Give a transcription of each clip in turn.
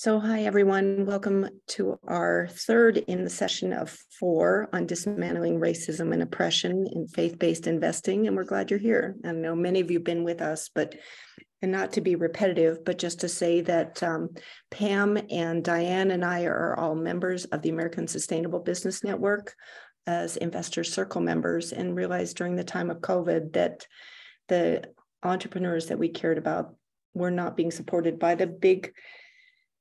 So, hi everyone. Welcome to our third in the session of four on dismantling racism and oppression in faith based investing. And we're glad you're here. I know many of you have been with us, but and not to be repetitive, but just to say that um, Pam and Diane and I are all members of the American Sustainable Business Network as Investor Circle members and realized during the time of COVID that the entrepreneurs that we cared about were not being supported by the big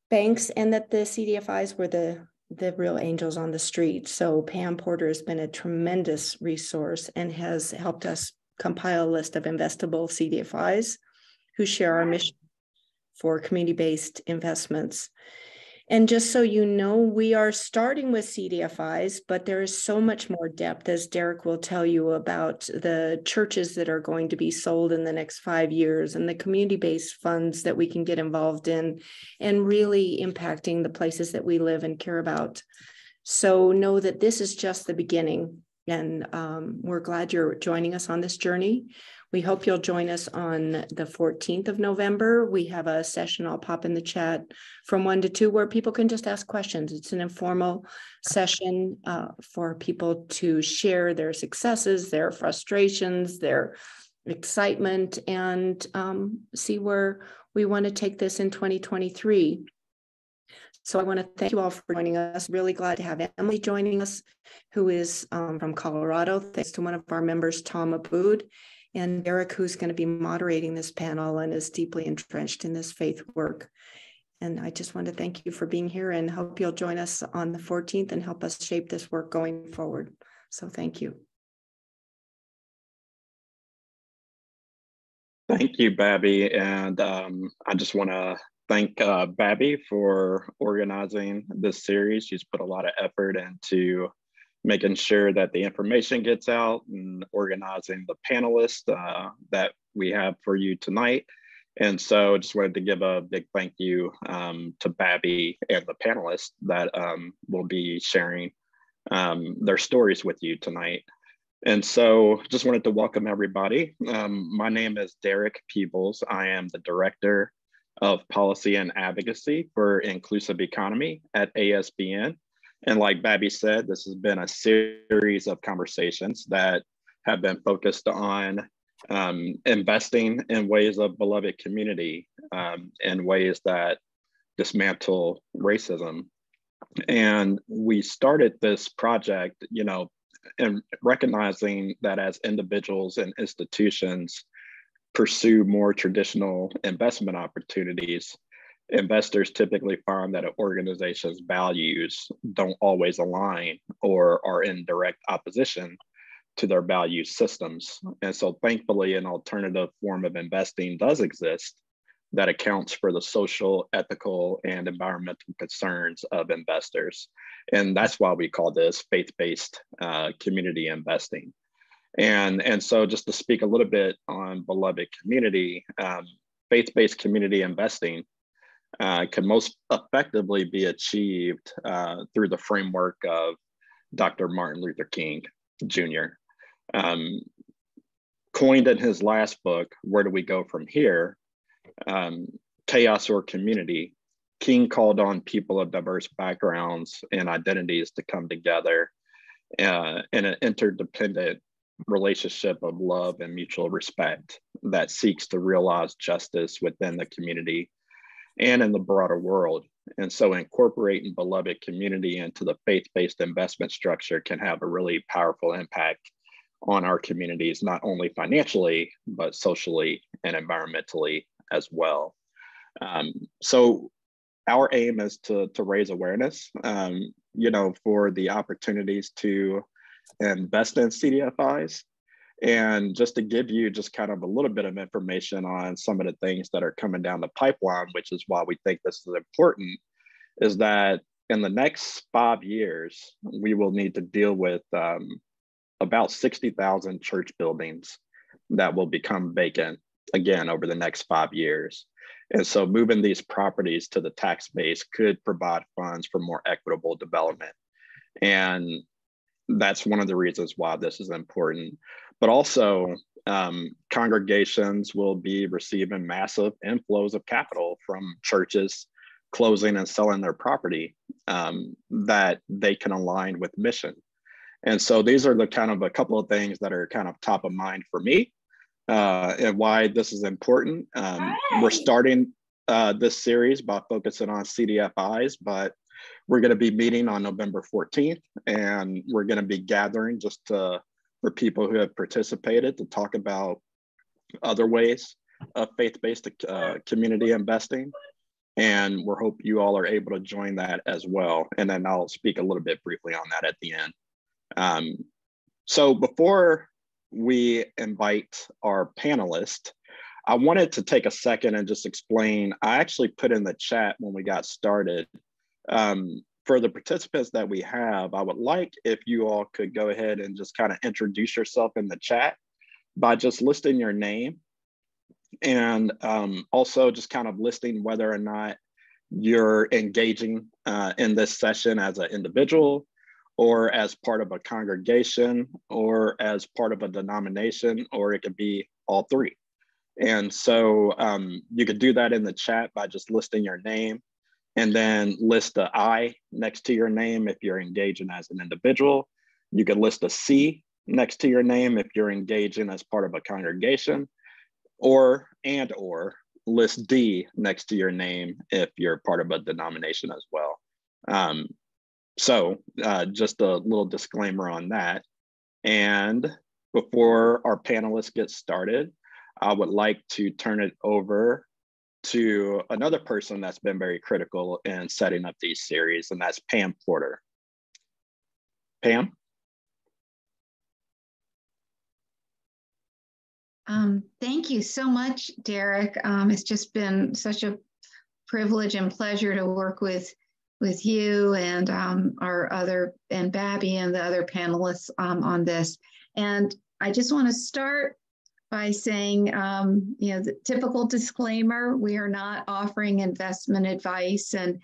banks and that the CDFIs were the the real angels on the street. So Pam Porter has been a tremendous resource and has helped us compile a list of investable CDFIs who share our mission for community-based investments. And just so you know, we are starting with CDFIs, but there is so much more depth, as Derek will tell you about the churches that are going to be sold in the next five years and the community based funds that we can get involved in and really impacting the places that we live and care about. So know that this is just the beginning. And um, we're glad you're joining us on this journey. We hope you'll join us on the 14th of November. We have a session I'll pop in the chat from one to two where people can just ask questions. It's an informal session uh, for people to share their successes, their frustrations, their excitement, and um, see where we want to take this in 2023. So I want to thank you all for joining us. Really glad to have Emily joining us, who is um, from Colorado, thanks to one of our members, Tom Aboud and Eric, who's going to be moderating this panel and is deeply entrenched in this faith work. And I just want to thank you for being here and hope you'll join us on the 14th and help us shape this work going forward. So thank you. Thank you, Babby. And um, I just want to thank uh, Babby for organizing this series. She's put a lot of effort into making sure that the information gets out and organizing the panelists uh, that we have for you tonight. And so just wanted to give a big thank you um, to Babby and the panelists that um, will be sharing um, their stories with you tonight. And so just wanted to welcome everybody. Um, my name is Derek Peebles. I am the Director of Policy and Advocacy for Inclusive Economy at ASBN. And like Babby said, this has been a series of conversations that have been focused on um, investing in ways of beloved community, um, in ways that dismantle racism. And we started this project, you know, and recognizing that as individuals and institutions pursue more traditional investment opportunities, investors typically find that an organization's values don't always align or are in direct opposition to their value systems. And so, thankfully, an alternative form of investing does exist that accounts for the social, ethical, and environmental concerns of investors. And that's why we call this faith based uh, community investing. And, and so, just to speak a little bit on beloved community, um, faith based community investing uh, can most effectively be achieved uh, through the framework of Dr. Martin Luther King Jr. Um, coined in his last book, Where Do We Go From Here? Um, Chaos or Community, King called on people of diverse backgrounds and identities to come together uh, in an interdependent relationship of love and mutual respect that seeks to realize justice within the community and in the broader world. And so incorporating beloved community into the faith-based investment structure can have a really powerful impact on our communities, not only financially, but socially and environmentally as well. Um, so our aim is to, to raise awareness, um, you know, for the opportunities to invest in CDFIs and just to give you just kind of a little bit of information on some of the things that are coming down the pipeline, which is why we think this is important, is that in the next five years, we will need to deal with um, about 60,000 church buildings that will become vacant again over the next five years. And so moving these properties to the tax base could provide funds for more equitable development. And that's one of the reasons why this is important but also um, congregations will be receiving massive inflows of capital from churches closing and selling their property um, that they can align with mission. And so these are the kind of a couple of things that are kind of top of mind for me uh, and why this is important. Um, we're starting uh, this series by focusing on CDFIs, but we're going to be meeting on November 14th, and we're going to be gathering just to, for people who have participated to talk about other ways of faith-based uh, community investing. And we hope you all are able to join that as well. And then I'll speak a little bit briefly on that at the end. Um, so before we invite our panelists, I wanted to take a second and just explain. I actually put in the chat when we got started. Um, for the participants that we have, I would like if you all could go ahead and just kind of introduce yourself in the chat by just listing your name and um, also just kind of listing whether or not you're engaging uh, in this session as an individual or as part of a congregation or as part of a denomination, or it could be all three. And so um, you could do that in the chat by just listing your name and then list the I next to your name if you're engaging as an individual. You could list a C next to your name if you're engaging as part of a congregation or and or list D next to your name if you're part of a denomination as well. Um, so uh, just a little disclaimer on that. And before our panelists get started, I would like to turn it over to another person that's been very critical in setting up these series, and that's Pam Porter. Pam? Um, thank you so much, Derek. Um, it's just been such a privilege and pleasure to work with with you and um, our other and Babby and the other panelists um, on this. And I just want to start by saying, um, you know, the typical disclaimer: we are not offering investment advice, and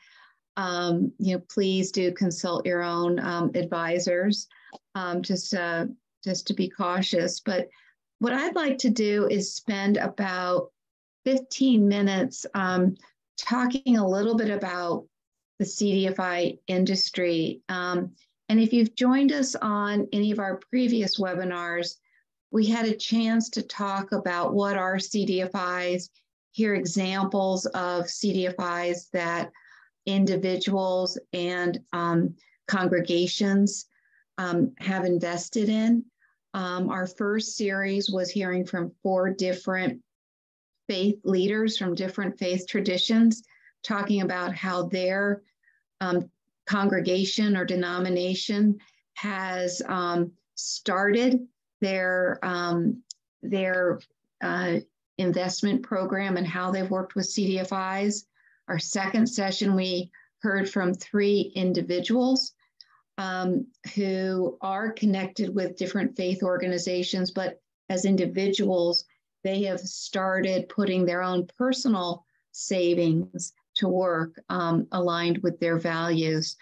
um, you know, please do consult your own um, advisors, um, just uh, just to be cautious. But what I'd like to do is spend about 15 minutes talking a little bit about the CDFI industry. Um, and if you've joined us on any of our previous webinars, we had a chance to talk about what are CDFIs, hear examples of CDFIs that individuals and um, congregations um, have invested in. Um, our first series was hearing from four different faith leaders from different faith traditions talking about how their um, congregation or denomination has um, started their um, their uh, investment program and how they've worked with CDFIs. Our second session, we heard from three individuals um, who are connected with different faith organizations, but as individuals, they have started putting their own personal savings to work um, aligned with their values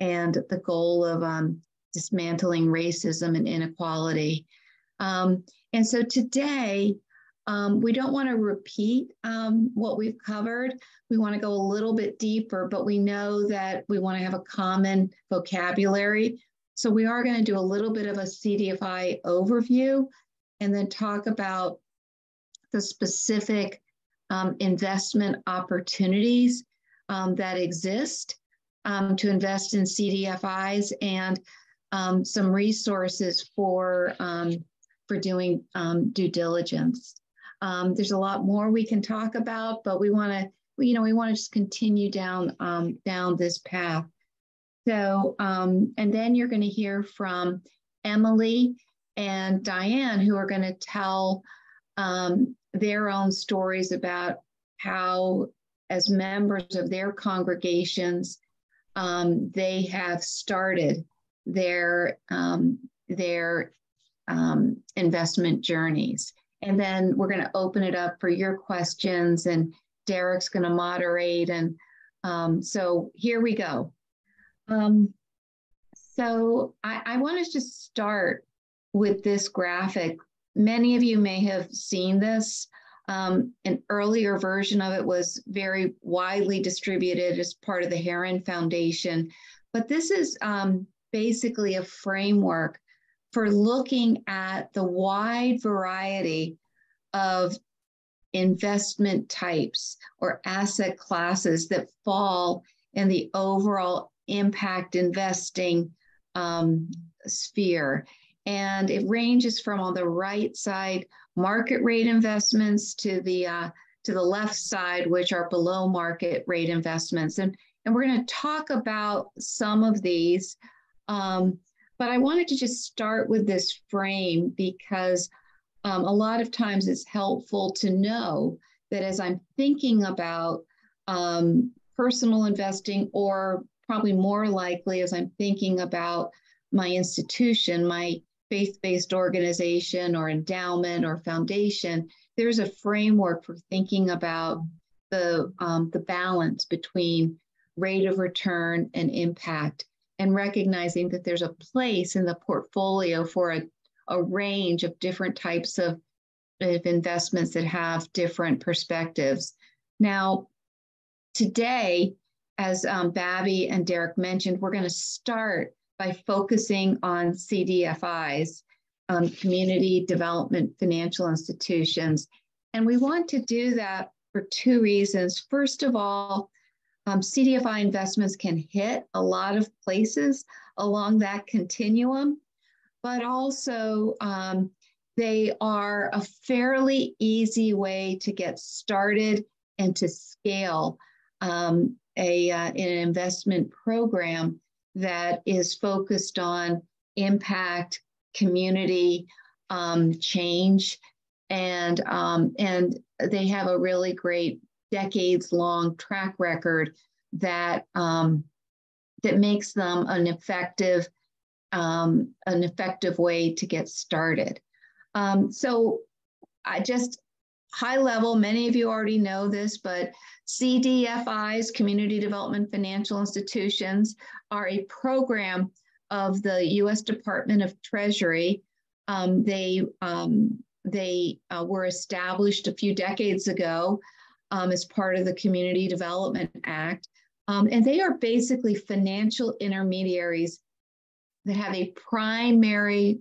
and the goal of um, dismantling racism and inequality. Um, and so today, um, we don't want to repeat um, what we've covered. We want to go a little bit deeper, but we know that we want to have a common vocabulary. So we are going to do a little bit of a CDFI overview and then talk about the specific um, investment opportunities um, that exist um, to invest in CDFIs and um, some resources for, for doing um, due diligence. there's a lot more we can talk about, but we want to, you know, we want to just continue down, down this path. So, and then you're going to hear from Emily and Diane, who are going to tell um, their own stories about how, as members of their congregations, um, they have started their um, their um, investment journeys. And then we're going to open it up for your questions, and Derek's going to moderate. And um, so here we go. Um, so I, I want to start with this graphic Many of you may have seen this. Um, an earlier version of it was very widely distributed as part of the Heron Foundation. But this is um, basically a framework for looking at the wide variety of investment types or asset classes that fall in the overall impact investing um, sphere. And it ranges from on the right side, market rate investments to the uh, to the left side, which are below market rate investments. And, and we're going to talk about some of these. Um, but I wanted to just start with this frame because um, a lot of times it's helpful to know that as I'm thinking about um, personal investing, or probably more likely as I'm thinking about my institution, my faith based organization or endowment or foundation, there's a framework for thinking about the, um, the balance between rate of return and impact and recognizing that there's a place in the portfolio for a a range of different types of, of investments that have different perspectives. Now, today, as um, Babby and Derek mentioned, we're going to start by focusing on CDFIs, um, Community Development Financial Institutions. And we want to do that for two reasons. First of all, um, CDFI investments can hit a lot of places along that continuum but also um, they are a fairly easy way to get started and to scale um, a, uh, an investment program that is focused on impact, community um, change, and um, and they have a really great decades long track record that um, that makes them an effective um, an effective way to get started. Um, so I just high level, many of you already know this, but CDFIs, Community Development Financial Institutions, are a program of the U.S. Department of Treasury. Um, they um, they uh, were established a few decades ago um, as part of the Community Development Act. Um, and they are basically financial intermediaries that have a primary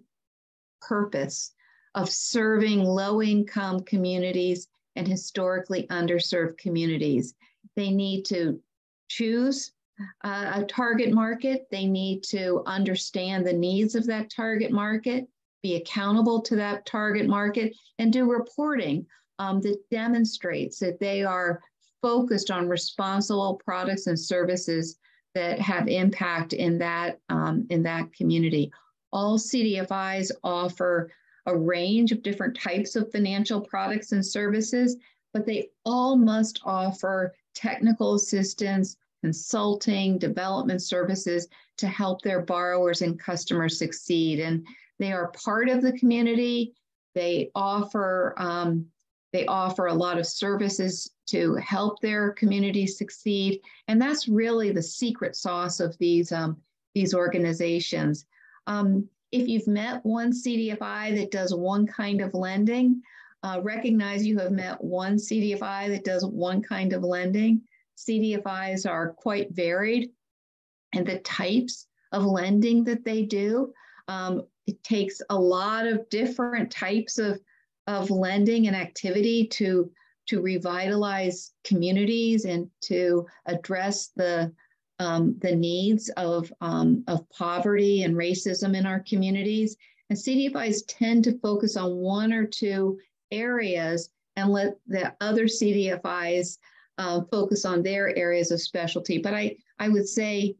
purpose of serving low income communities and historically underserved communities. They need to choose uh, a target market, they need to understand the needs of that target market, be accountable to that target market, and do reporting um, that demonstrates that they are focused on responsible products and services that have impact in that um, in that community. All CDFIs offer a range of different types of financial products and services, but they all must offer technical assistance, consulting, development services to help their borrowers and customers succeed. And they are part of the community. They offer um, they offer a lot of services to help their community succeed. And that's really the secret sauce of these, um, these organizations. Um, if you've met one CDFI that does one kind of lending, uh, recognize you have met one CDFI that does one kind of lending. CDFIs are quite varied and the types of lending that they do. Um, it takes a lot of different types of, of lending and activity to to revitalize communities and to address the um, the needs of, um, of poverty and racism in our communities. And CDFIs tend to focus on one or two areas and let the other CDFIs uh, focus on their areas of specialty. But I, I would say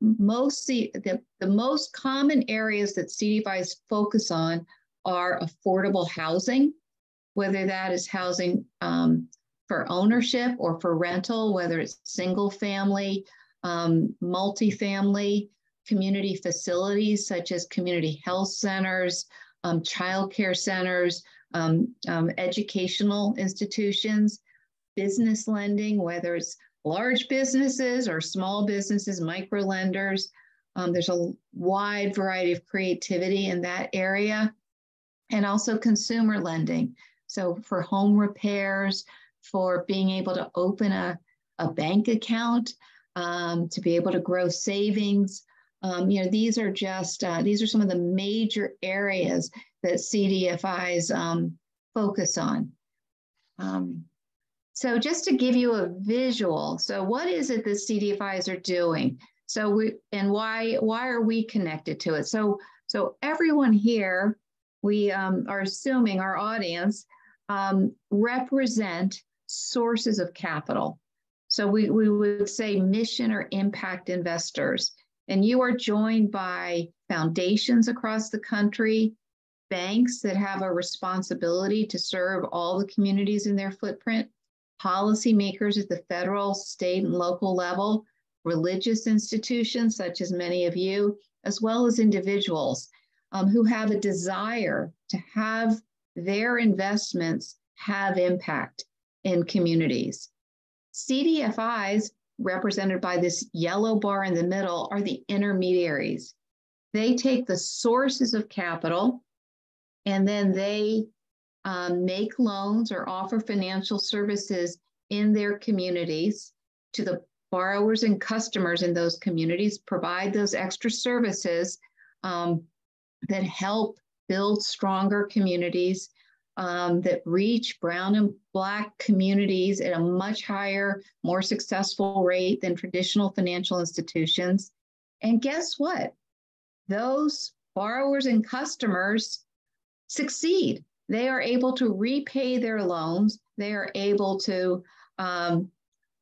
most the, the most common areas that CDFIs focus on are affordable housing, whether that is housing um, for ownership or for rental, whether it's single family, um, multifamily, community facilities such as community health centers, um, childcare centers, um, um, educational institutions, business lending, whether it's large businesses or small businesses, micro lenders. Um, there's a wide variety of creativity in that area. And also consumer lending. So for home repairs, for being able to open a, a bank account, um, to be able to grow savings. Um, you know, these are just, uh, these are some of the major areas that CDFIs um, focus on. Um, so just to give you a visual, so what is it that CDFIs are doing? So we and why why are we connected to it? So so everyone here, we um, are assuming our audience um, represent sources of capital. So we, we would say mission or impact investors. And you are joined by foundations across the country, banks that have a responsibility to serve all the communities in their footprint, policymakers at the federal, state, and local level, religious institutions, such as many of you, as well as individuals um, who have a desire to have their investments have impact in communities. CDFIs, represented by this yellow bar in the middle, are the intermediaries. They take the sources of capital and then they um, make loans or offer financial services in their communities to the borrowers and customers in those communities, provide those extra services um, that help build stronger communities um, that reach brown and black communities at a much higher, more successful rate than traditional financial institutions. And guess what? Those borrowers and customers succeed. They are able to repay their loans. They are able to um,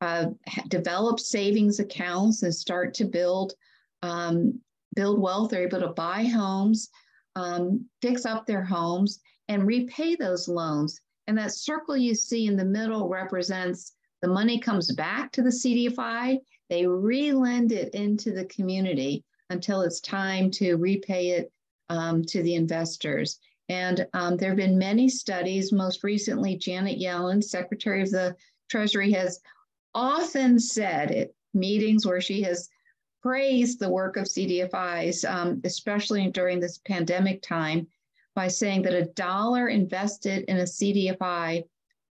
uh, develop savings accounts and start to build um, build wealth. They're able to buy homes, um, fix up their homes, and repay those loans. And that circle you see in the middle represents the money comes back to the CDFI. They relend it into the community until it's time to repay it um, to the investors. And um, there have been many studies. Most recently, Janet Yellen, Secretary of the Treasury, has often said at meetings where she has praised the work of CDFIs, um, especially during this pandemic time, by saying that a dollar invested in a CDFI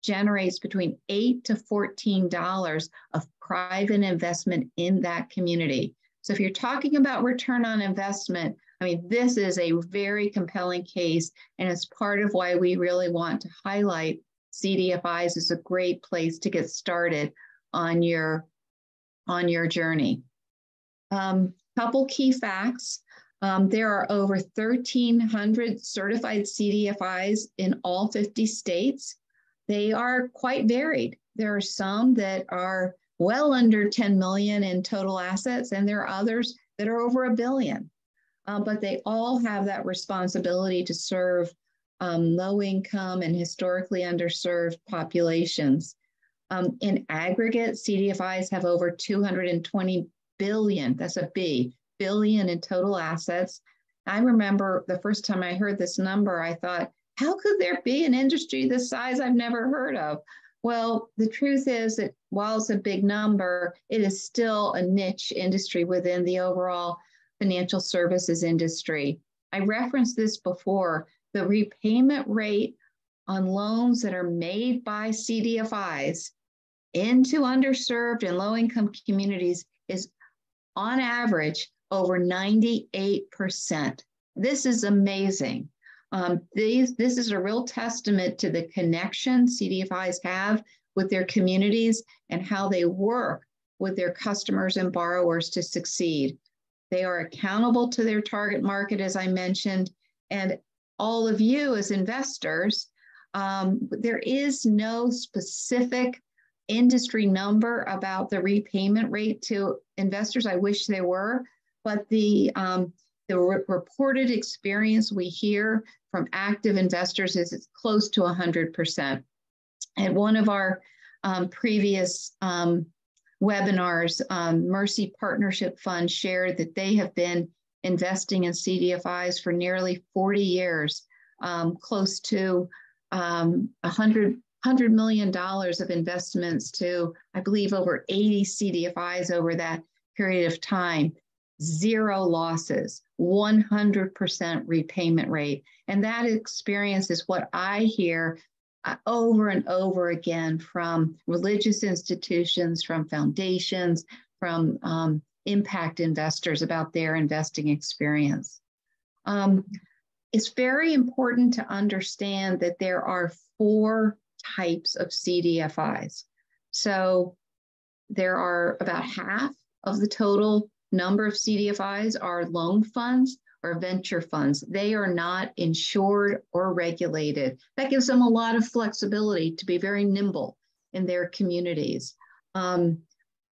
generates between eight to fourteen dollars of private investment in that community. So if you're talking about return on investment, I mean, this is a very compelling case, and it's part of why we really want to highlight CDFIs as a great place to get started on your on your journey. Um, couple key facts. Um, there are over 1,300 certified CDFIs in all 50 states. They are quite varied. There are some that are well under 10 million in total assets, and there are others that are over a billion. Uh, but they all have that responsibility to serve um, low income and historically underserved populations. Um, in aggregate, CDFIs have over 220 billion, that's a B, billion in total assets. I remember the first time I heard this number, I thought, how could there be an industry this size I've never heard of? Well, the truth is that while it's a big number, it is still a niche industry within the overall financial services industry. I referenced this before. The repayment rate on loans that are made by CDFIs into underserved and low income communities is on average over 98%. This is amazing. Um, these, this is a real testament to the connection CDFIs have with their communities and how they work with their customers and borrowers to succeed. They are accountable to their target market, as I mentioned, and all of you as investors, um, there is no specific industry number about the repayment rate to investors. I wish there were, but the um, the re reported experience we hear from active investors is it's close to 100%. At one of our um, previous um, webinars, um, Mercy Partnership Fund shared that they have been investing in CDFIs for nearly 40 years, um, close to um, 100 $100 million of investments to, I believe, over 80 CDFIs over that period of time. Zero losses, 100% repayment rate. And that experience is what I hear uh, over and over again from religious institutions, from foundations, from um, impact investors about their investing experience. Um, it's very important to understand that there are four types of CDFIs. So there are about half of the total number of CDFIs are loan funds or venture funds. They are not insured or regulated. That gives them a lot of flexibility to be very nimble in their communities. Um,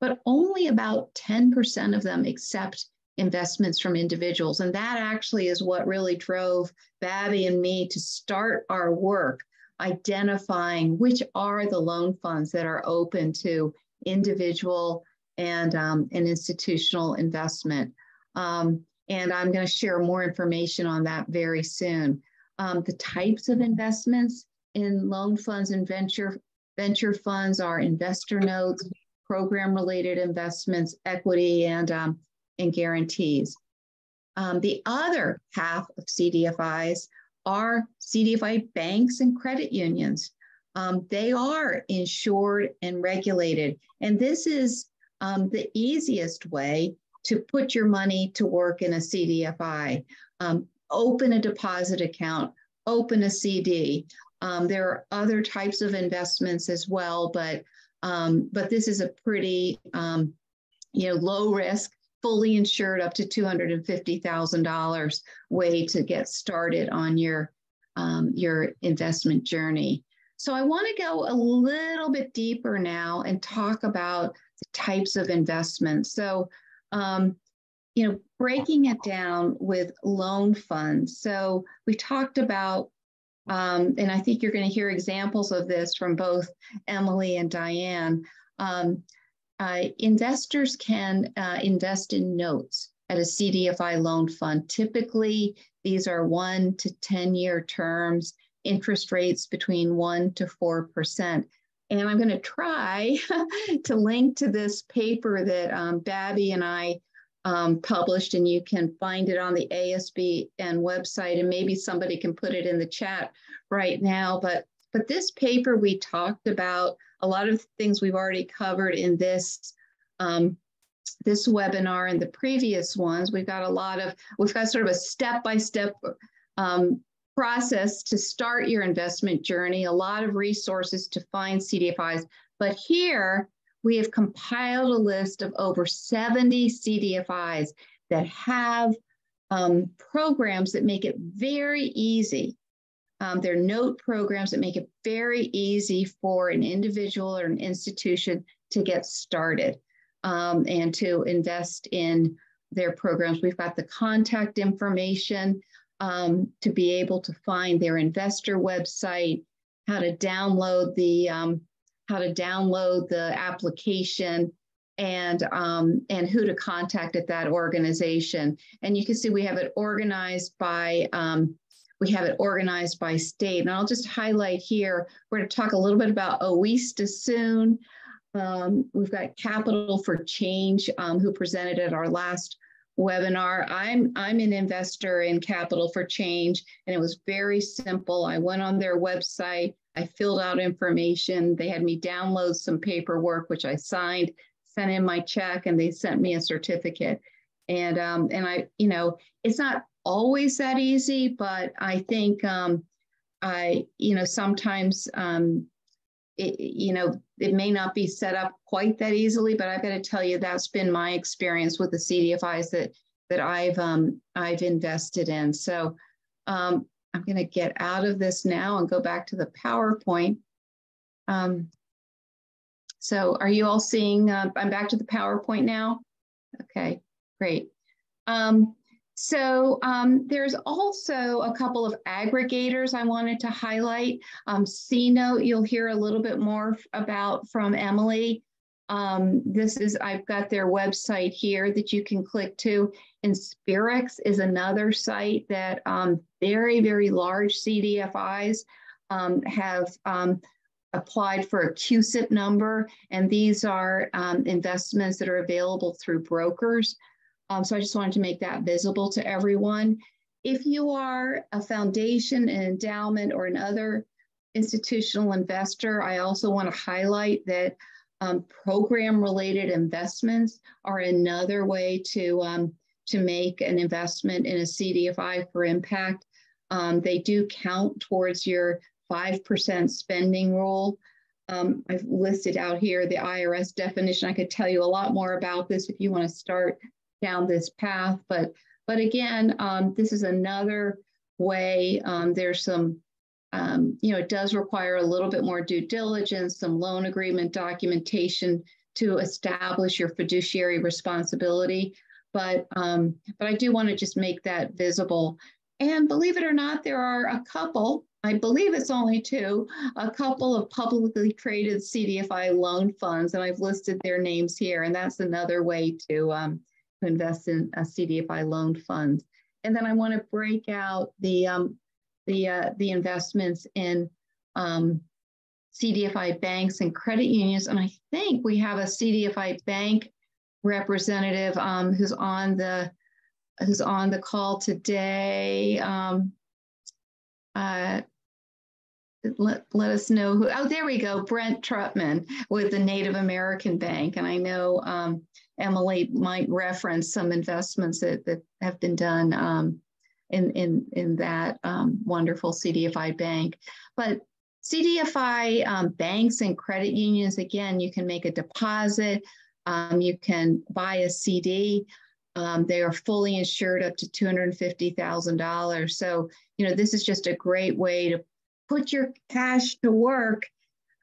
but only about 10% of them accept investments from individuals. And that actually is what really drove Babby and me to start our work identifying which are the loan funds that are open to individual and, um, and institutional investment. Um, and I'm going to share more information on that very soon. Um, the types of investments in loan funds and venture venture funds are investor notes, program related investments, equity, and, um, and guarantees. Um, the other half of CDFIs are CDFI banks and credit unions. Um, they are insured and regulated. And this is um, the easiest way to put your money to work in a CDFI. Um, open a deposit account, open a CD. Um, there are other types of investments as well, but um, but this is a pretty um, you know low risk, fully insured up to two hundred and fifty thousand dollars way to get started on your um, your investment journey. So I want to go a little bit deeper now and talk about the types of investments. So, um, you know, breaking it down with loan funds. So we talked about, um, and I think you're going to hear examples of this from both Emily and Diane. Um, uh, investors can uh, invest in notes at a CDFI loan fund. Typically, these are one to 10 year terms, interest rates between one to 4%. And I'm going to try to link to this paper that um, Babby and I um, published, and you can find it on the ASBN website, and maybe somebody can put it in the chat right now. But but this paper we talked about a lot of things we've already covered in this um, this webinar and the previous ones. We've got a lot of we've got sort of a step by step process to start your investment journey. A lot of resources to find CDFIs, but here we have compiled a list of over 70 CDFIs that have um, programs that make it very easy. Um, they're note programs that make it very easy for an individual or an institution to get started um, and to invest in their programs. We've got the contact information um, to be able to find their investor website, how to download the um, how to download the application and um, and who to contact at that organization. And you can see we have it organized by um, we have it organized by state. And I'll just highlight here. We're going to talk a little bit about Oweesta soon. Um, we've got Capital for Change, um, who presented at our last webinar. I'm I'm an investor in Capital for Change, and it was very simple. I went on their website. I filled out information. They had me download some paperwork, which I signed, sent in my check, and they sent me a certificate. And um, and I, you know, it's not always that easy, but I think um, I, you know, sometimes um, it, you know, it may not be set up quite that easily, but I've got to tell you that's been my experience with the CDFIs that that I've um, I've invested in. So um, I'm going to get out of this now and go back to the PowerPoint. Um, so are you all seeing, uh, I'm back to the PowerPoint now? Okay, great. Um, so um, there's also a couple of aggregators I wanted to highlight. Um, CNote, you'll hear a little bit more about from Emily. Um, this is, I've got their website here that you can click to. And InspereX is another site that um, very, very large CDFIs um, have um, applied for a CUSIP number, and these are investments that are available through brokers. Um, so I just wanted to make that visible to everyone. If you are a foundation, an endowment, or another institutional investor, I also want to highlight that um, program related investments are another way to, um, to make an investment in a CDFI for impact. Um, they do count towards your 5% spending rule. Um, I've listed out here the IRS definition. I could tell you a lot more about this if you want to start down this path, but but again, um, this is another way. Um, there's some, um, you know, it does require a little bit more due diligence, some loan agreement documentation to establish your fiduciary responsibility. But um, but I do want to just make that visible. And believe it or not, there are a couple I believe it's only two, a couple of publicly traded CDFI loan funds, and I've listed their names here. And that's another way to, um, to invest in a CDFI loan fund. And then I want to break out the, um, the, uh, the investments in um, CDFI banks and credit unions. And I think we have a CDFI bank representative um, who's on the who's on the call today. Um, uh, let, let us know who, oh, there we go, Brent Trutman with the Native American Bank. And I know um, Emily might reference some investments that, that have been done um, in, in, in that um, wonderful CDFI bank. But CDFI um, banks and credit unions, again, you can make a deposit, um, you can buy a CD. Um, they are fully insured up to $250,000. So, you know, this is just a great way to put your cash to work,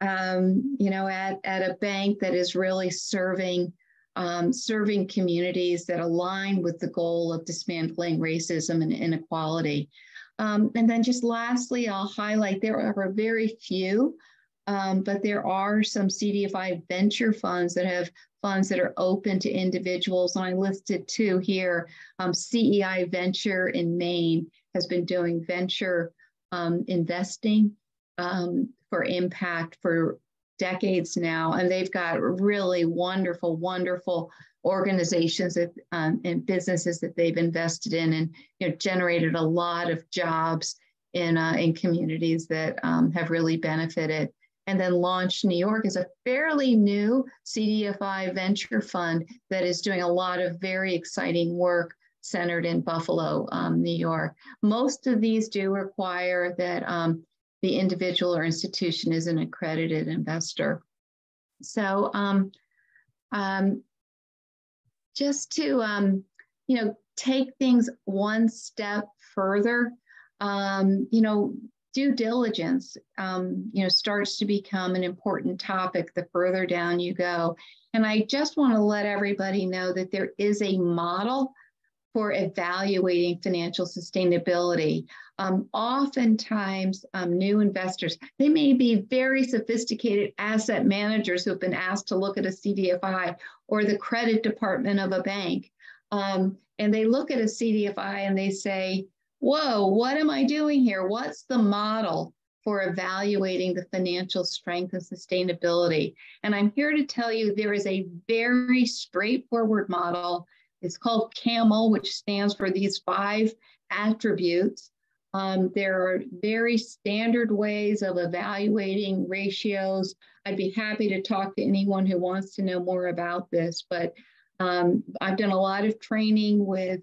um, you know, at, at a bank that is really serving um, serving communities that align with the goal of dismantling racism and inequality. Um, and then just lastly, I'll highlight there are very few, um, but there are some CDFI venture funds that have funds that are open to individuals. And I listed two here. Um, CEI Venture in Maine has been doing venture um, investing um, for impact for decades now. And they've got really wonderful, wonderful organizations that, um, and businesses that they've invested in and you know, generated a lot of jobs in, uh, in communities that um, have really benefited and then Launch New York is a fairly new CDFI venture fund that is doing a lot of very exciting work centered in Buffalo, um, New York. Most of these do require that um, the individual or institution is an accredited investor. So um, um just to, um, you know, take things one step further, um, you know, due diligence, um, you know, starts to become an important topic the further down you go. And I just want to let everybody know that there is a model for evaluating financial sustainability. Um, oftentimes, um, new investors, they may be very sophisticated asset managers who have been asked to look at a CDFI or the credit department of a bank. Um, and they look at a CDFI and they say, whoa, what am I doing here? What's the model for evaluating the financial strength and sustainability? And I'm here to tell you there is a very straightforward model. It's called CAMEL, which stands for these five attributes. Um, there are very standard ways of evaluating ratios. I'd be happy to talk to anyone who wants to know more about this, but um, I've done a lot of training with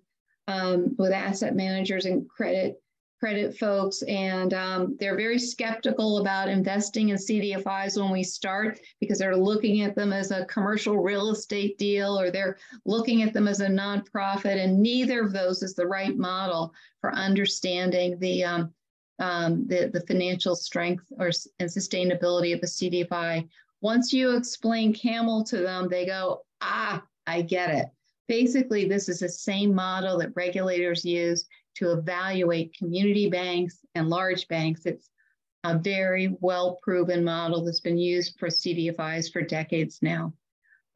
um, with asset managers and credit credit folks, and um, they're very skeptical about investing in CDFIs when we start because they're looking at them as a commercial real estate deal or they're looking at them as a nonprofit, and neither of those is the right model for understanding the um, um, the, the financial strength or and sustainability of a CDFI. Once you explain CAMEL to them, they go, ah, I get it. Basically, this is the same model that regulators use to evaluate community banks and large banks. It's a very well proven model that's been used for CDFIs for decades now.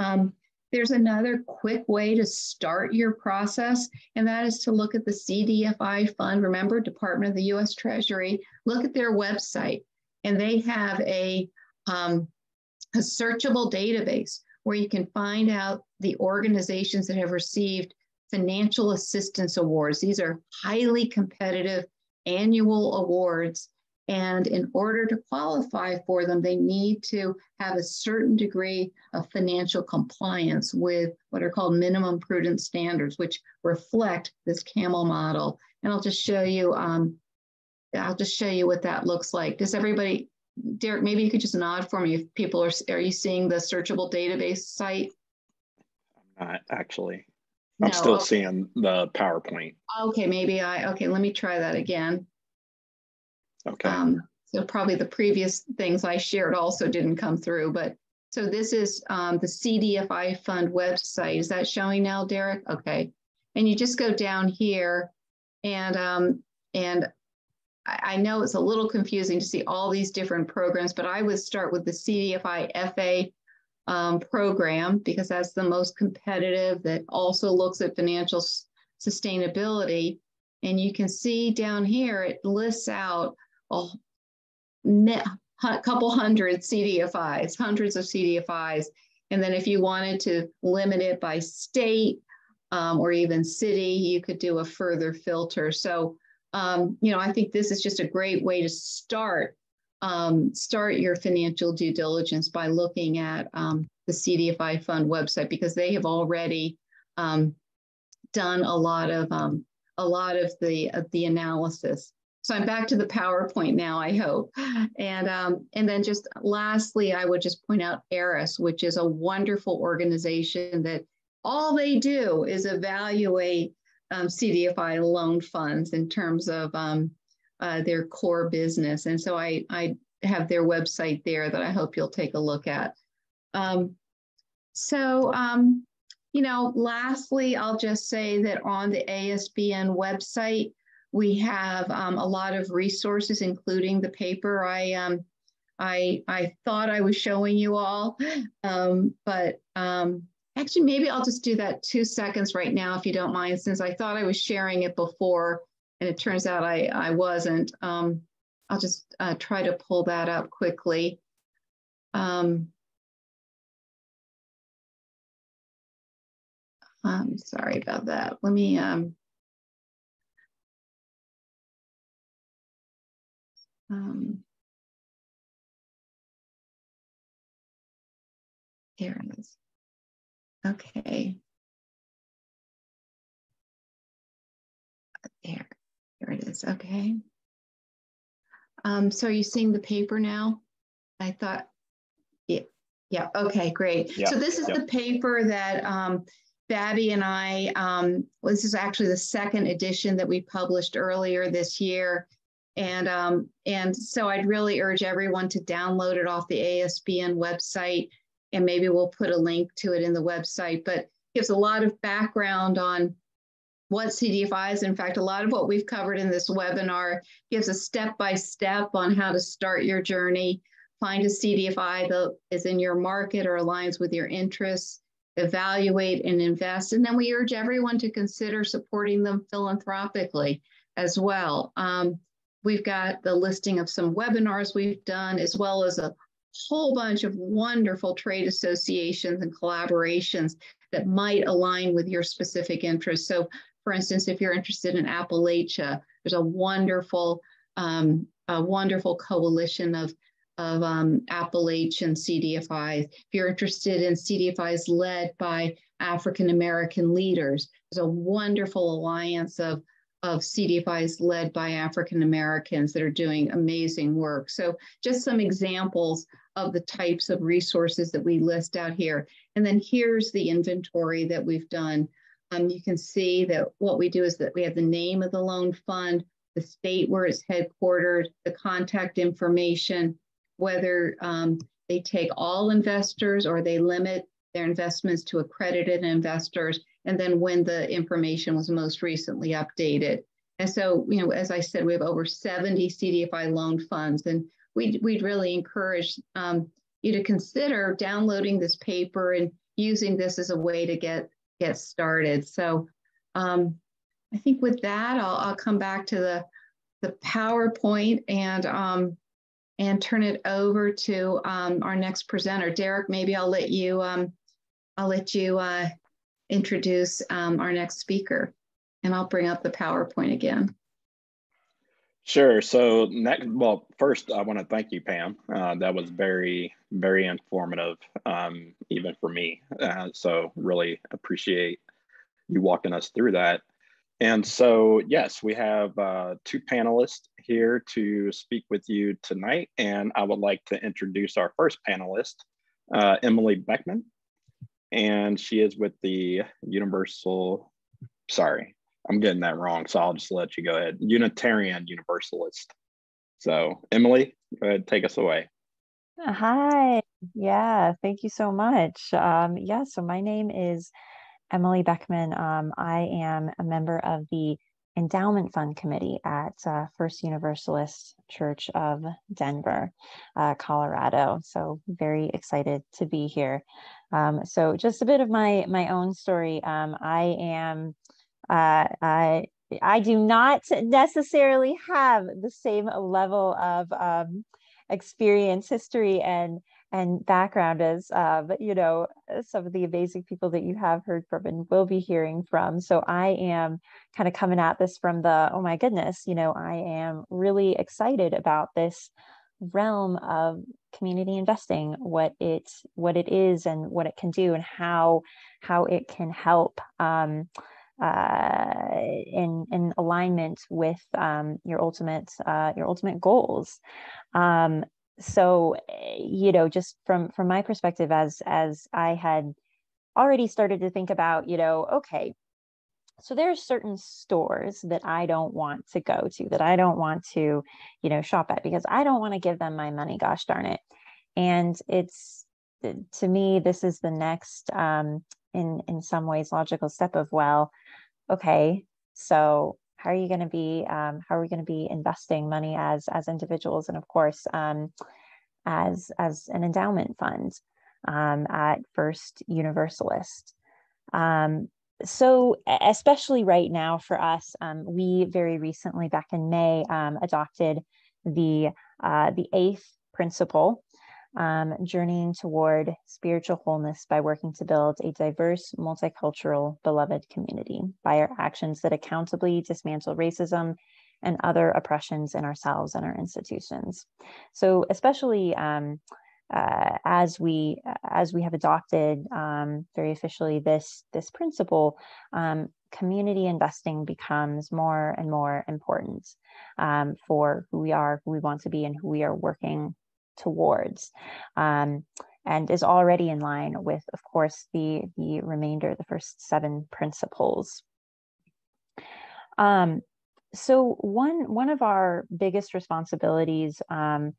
Um, there's another quick way to start your process, and that is to look at the CDFI fund. Remember, Department of the US Treasury, look at their website, and they have a, um, a searchable database where you can find out the organizations that have received financial assistance awards. These are highly competitive annual awards. And in order to qualify for them, they need to have a certain degree of financial compliance with what are called minimum prudent standards, which reflect this CAMEL model. And I'll just show you, um, I'll just show you what that looks like. Does everybody, Derek, maybe you could just nod for me if people are, are you seeing the searchable database site? I'm not actually. I'm no, still okay. seeing the PowerPoint. Okay, maybe I, okay, let me try that again. Okay. Um, so probably the previous things I shared also didn't come through, but so this is um, the CDFI fund website. Is that showing now, Derek? Okay. And you just go down here and, um, and I know it's a little confusing to see all these different programs, but I would start with the CDFI FA um, program because that's the most competitive that also looks at financial sustainability. And you can see down here, it lists out a couple hundred CDFIs, hundreds of CDFIs. And then if you wanted to limit it by state um, or even city, you could do a further filter. So, um, you know, I think this is just a great way to start um, start your financial due diligence by looking at um, the CDFI fund website because they have already um, done a lot of um, a lot of the of the analysis. So I'm back to the PowerPoint now, I hope. And, um, and then just lastly, I would just point out Aeris, which is a wonderful organization that all they do is evaluate um, CDFI loan funds in terms of uh, their core business. And so I, I have their website there that I hope you'll take a look at. Um, so, um, you know, lastly, I'll just say that on the ASBN website, we have um, a lot of resources, including the paper I um, I I thought I was showing you all, um, but um, actually maybe I'll just do that two seconds right now if you don't mind, since I thought I was sharing it before, and it turns out I I wasn't. Um, I'll just uh, try to pull that up quickly. Um, I'm sorry about that. Let me um, Um, there it is. Okay. There, there it is. Okay. Um, so are you seeing the paper now? I thought, yeah, yeah. Okay, great. Yeah, so this is yeah. the paper that um, Babby and I, um, well, this is actually the second edition that we published earlier this year. And, um, and so I'd really urge everyone to download it off the ASBN website, and maybe we'll put a link to it in the website, but gives a lot of background on what CDFI is. In fact, a lot of what we've covered in this webinar gives a step-by-step on how to start your journey, find a CDFI that is in your market or aligns with your interests, evaluate and invest. And then we urge everyone to consider supporting them philanthropically as well. Um, We've got the listing of some webinars we've done, as well as a whole bunch of wonderful trade associations and collaborations that might align with your specific interests. So, for instance, if you're interested in Appalachia, there's a wonderful, um, a wonderful coalition of of um, Appalachian CDFIs. If you're interested in CDFIs led by African American leaders, there's a wonderful alliance of of CDFIs led by African Americans that are doing amazing work. So just some examples of the types of resources that we list out here. And then here's the inventory that we've done. Um, you can see that what we do is that we have the name of the loan fund, the state where it's headquartered, the contact information, whether um, they take all investors or they limit their investments to accredited investors, and then when the information was most recently updated. And so, you know, as I said, we have over 70 CDFI loan funds, and we'd, we'd really encourage um, you to consider downloading this paper and using this as a way to get get started. So um, I think with that, I'll, I'll come back to the, the PowerPoint and um, and turn it over to um, our next presenter. Derek, maybe I'll let you um, I'll let you uh, introduce um, our next speaker, and I'll bring up the PowerPoint again. Sure. So next, well, first I want to thank you, Pam. Uh, that was very, very informative, um, even for me. Uh, so really appreciate you walking us through that. And so, yes, we have uh, two panelists here to speak with you tonight. And I would like to introduce our first panelist, uh, Emily Beckman. And she is with the Universal, sorry, I'm getting that wrong, so I'll just let you go ahead. Unitarian Universalist. So, Emily, go ahead, take us away. Hi. Yeah, thank you so much. Um, yeah, so my name is Emily Beckman. Um, I am a member of the Endowment Fund Committee at uh, First Universalist Church of Denver, uh, Colorado. So very excited to be here. Um, so just a bit of my my own story. Um, I am uh, I I do not necessarily have the same level of um, experience, history, and and background as uh, you know some of the amazing people that you have heard from and will be hearing from. So I am kind of coming at this from the oh my goodness, you know I am really excited about this realm of community investing what it what it is and what it can do and how how it can help um, uh, in in alignment with um, your ultimate uh, your ultimate goals. Um, so you know, just from from my perspective, as as I had already started to think about, you know, okay, so there are certain stores that I don't want to go to, that I don't want to, you know, shop at because I don't want to give them my money. Gosh darn it! And it's to me, this is the next um, in in some ways logical step of well okay so how are you going to be um, how are we going to be investing money as as individuals and of course um, as as an endowment fund um, at first universalist? Um, so especially right now for us um, we very recently back in may um, adopted the uh, the eighth principle um, journeying toward spiritual wholeness by working to build a diverse, multicultural, beloved community by our actions that accountably dismantle racism and other oppressions in ourselves and our institutions. So, especially um, uh, as we as we have adopted um, very officially this this principle, um, community investing becomes more and more important um, for who we are, who we want to be, and who we are working towards. Um, and is already in line with, of course, the, the remainder, the first seven principles. Um, so one, one of our biggest responsibilities um,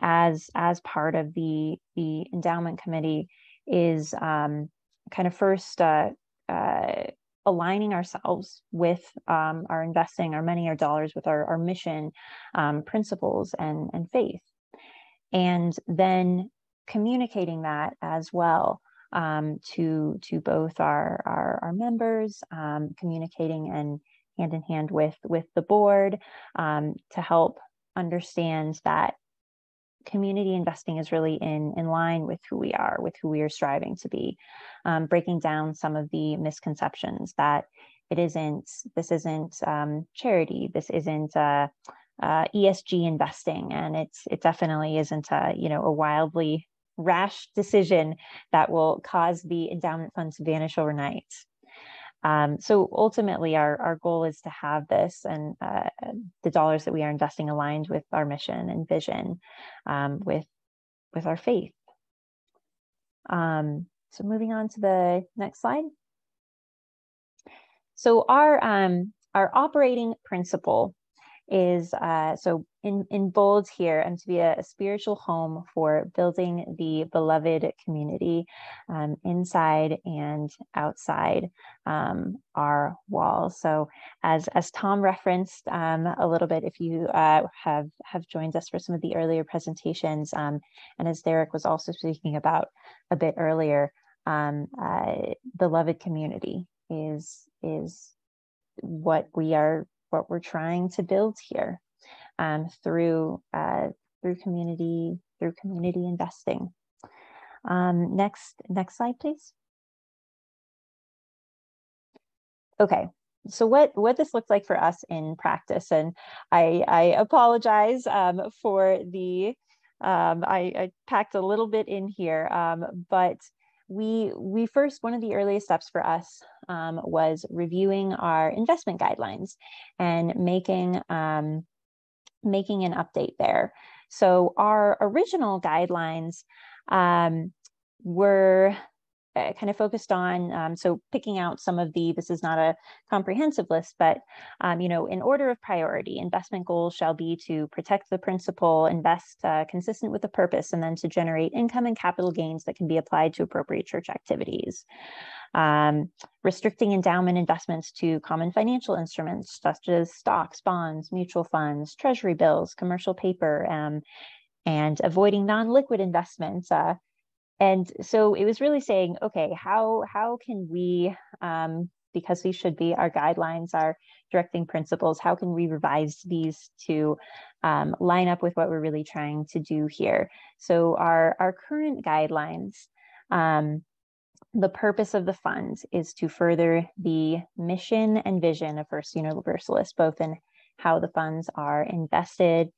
as, as part of the, the endowment committee is um, kind of first uh, uh, aligning ourselves with um, our investing, our money, our dollars, with our, our mission, um, principles, and, and faith and then communicating that as well um, to to both our our, our members, um, communicating and hand in hand with with the board um, to help understand that community investing is really in in line with who we are, with who we are striving to be, um, breaking down some of the misconceptions that it isn't this isn't um, charity, this isn't. Uh, uh, ESG investing, and it's it definitely isn't a you know a wildly rash decision that will cause the endowment fund to vanish overnight. Um, so ultimately, our our goal is to have this and uh, the dollars that we are investing aligned with our mission and vision, um, with with our faith. Um, so moving on to the next slide. So our um, our operating principle is uh, so in, in bold here and to be a, a, spiritual home for building the beloved community um, inside and outside um, our walls. So as, as Tom referenced um, a little bit, if you uh, have, have joined us for some of the earlier presentations, um, and as Derek was also speaking about a bit earlier, um, uh, beloved community is, is what we are what we're trying to build here um, through uh, through community through community investing. Um, next next slide, please. Okay, so what what this looks like for us in practice, and I I apologize um, for the um, I, I, packed a little bit in here, um, but we we first one of the earliest steps for us um, was reviewing our investment guidelines and making um, making an update there. So our original guidelines um, were uh, kind of focused on um, so picking out some of the this is not a comprehensive list but um, you know in order of priority investment goals shall be to protect the principal invest uh, consistent with the purpose and then to generate income and capital gains that can be applied to appropriate church activities um, restricting endowment investments to common financial instruments such as stocks bonds mutual funds treasury bills commercial paper um, and avoiding non-liquid investments uh, and so it was really saying okay how how can we um, because these should be our guidelines our directing principles how can we revise these to um, line up with what we're really trying to do here? So our our current guidelines um, the purpose of the fund is to further the mission and vision of First Universalist, both in how the funds are invested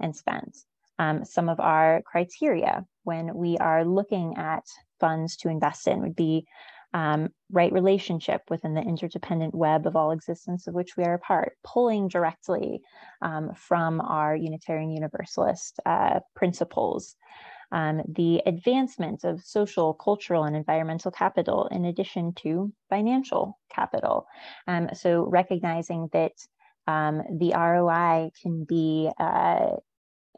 and spent. Um, some of our criteria when we are looking at funds to invest in would be um, right relationship within the interdependent web of all existence of which we are a part, pulling directly um, from our Unitarian Universalist uh, principles. Um, the advancement of social, cultural, and environmental capital, in addition to financial capital. Um, so, recognizing that um, the ROI can be uh,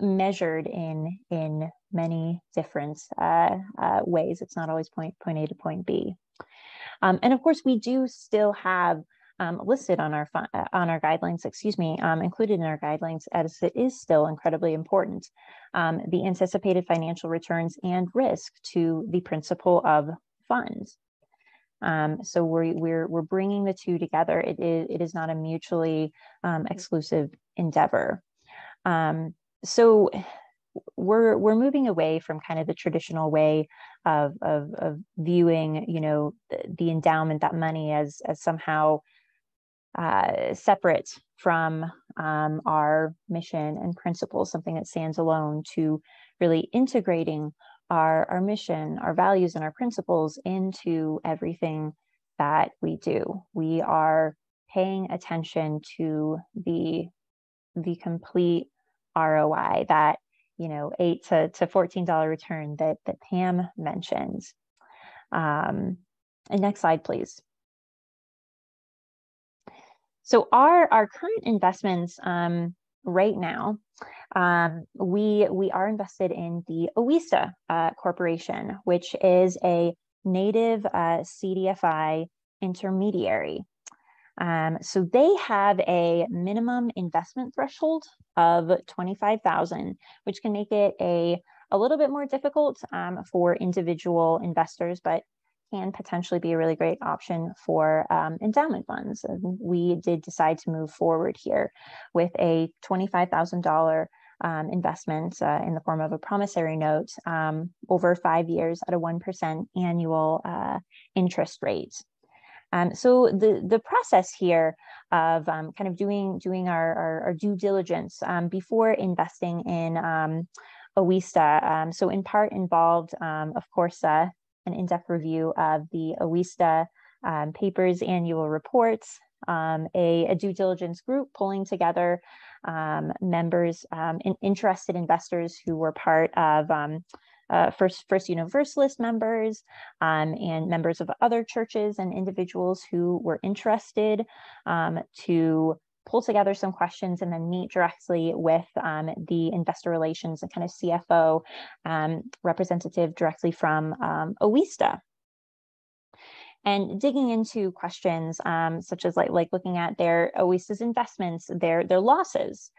measured in in many different uh, uh, ways. It's not always point point A to point B. Um, and of course, we do still have um, listed on our uh, on our guidelines, excuse me, um, included in our guidelines, as it is still incredibly important, um, the anticipated financial returns and risk to the principle of funds. Um, so we're, we're, we're bringing the two together. It is, it is not a mutually um, exclusive endeavor. Um, so we're we're moving away from kind of the traditional way of of, of viewing you know the, the, endowment that money as as somehow uh, separate from um, our mission and principles something that stands alone to really integrating our our mission our values and our principles into everything that we do we are paying attention to the the complete ROI, that you know eight to, to fourteen dollar return that that Pam mentioned. Um, and next slide, please. So our our current investments um, right now, um, we we are invested in the Oweesta uh, Corporation, which is a native uh, CDFI intermediary. Um, so they have a minimum investment threshold of 25,000, which can make it a, a little bit more difficult um, for individual investors, but can potentially be a really great option for um, endowment funds. And we did decide to move forward here with a $25,000 um, investment uh, in the form of a promissory note um, over five years at a 1% annual uh, interest rate. Um, so the the process here of um, kind of doing doing our, our, our due diligence um, before investing in um, Oweesta. Um, so in part involved, um, of course, uh, an in-depth review of the Oweesta papers, annual reports, a, a, due diligence group pulling together members, in, interested investors who were part of uh, First, First Universalist members um, and members of other churches and individuals who were interested um, to pull together some questions and then meet directly with um, the investor relations and kind of CFO um, representative directly from um, Oweesta and digging into questions um, such as like like looking at their Oasis investments, their their losses,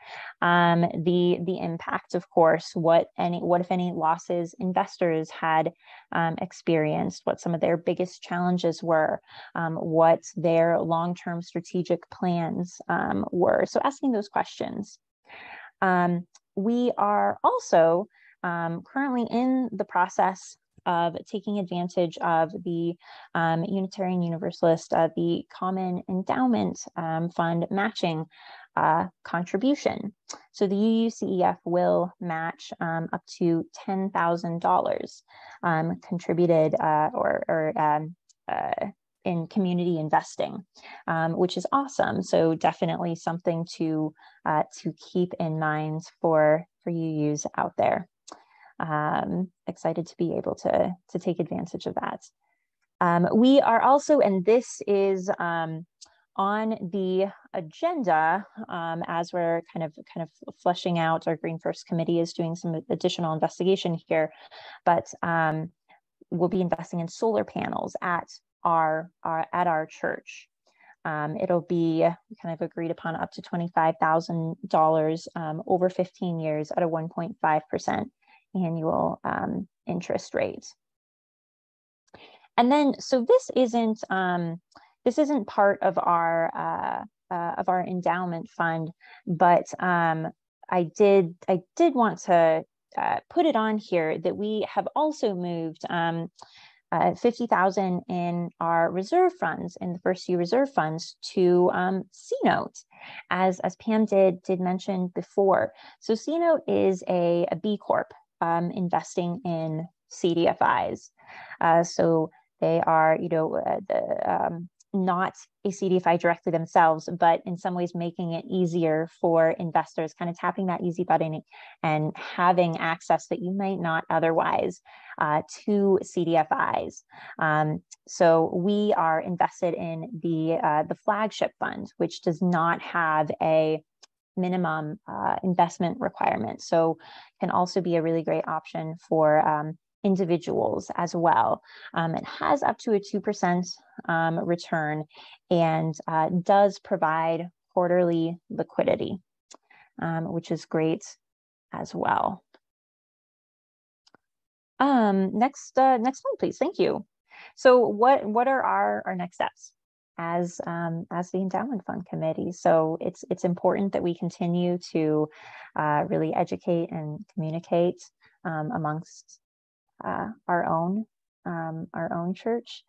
um, the the impact, of course, what any what if any losses investors had um, experienced, what some of their biggest challenges were, um, what their long term strategic plans um, were. So asking those questions. Um, we are also currently in the process of taking advantage of the um, Unitarian Universalist, uh, the Common Endowment um, Fund matching uh, contribution. So the UUCEF will match um, up to $10,000 um, contributed uh, or, or um, uh, in community investing, um, which is awesome. So definitely something to uh, to keep in mind for for UUs out there. Um, excited to be able to to take advantage of that. Um, we are also, and this is um, on the agenda um, as we're kind of kind of fleshing out our Green First Committee is doing some additional investigation here, but um, we'll be investing in solar panels at our, our at our church. Um, it'll be kind of agreed upon up to $25,000 um, over 15 years at a 1.5% annual um, interest rate. And then, so this isn't um, this isn't part of our uh, uh, of our endowment fund, but um, I did I did want to uh, put it on here that we have also moved um, uh, 50,000 in our reserve funds, in the First U reserve funds to um, CNote, as, as Pam did, did mention before. So CNote is a, a B Corp um, investing in CDFIs. Uh, so they are, you know, uh, the, um, not a CDFI directly themselves, but in some ways making it easier for investors, kind of tapping that easy button and having access that you might not otherwise uh, to CDFIs. Um, so we are invested in the uh, the flagship fund, which does not have a minimum uh, investment requirement. So can also be a really great option for um, individuals as well. Um, it has up to a 2% um, return and uh, does provide quarterly liquidity, um, which is great as well. Um, next, uh, next slide, please. Thank you. So what, what are our, our next steps? As um, as the endowment fund committee. So it's it's important that we continue to uh, really educate and communicate um, amongst uh, our own um, our own church.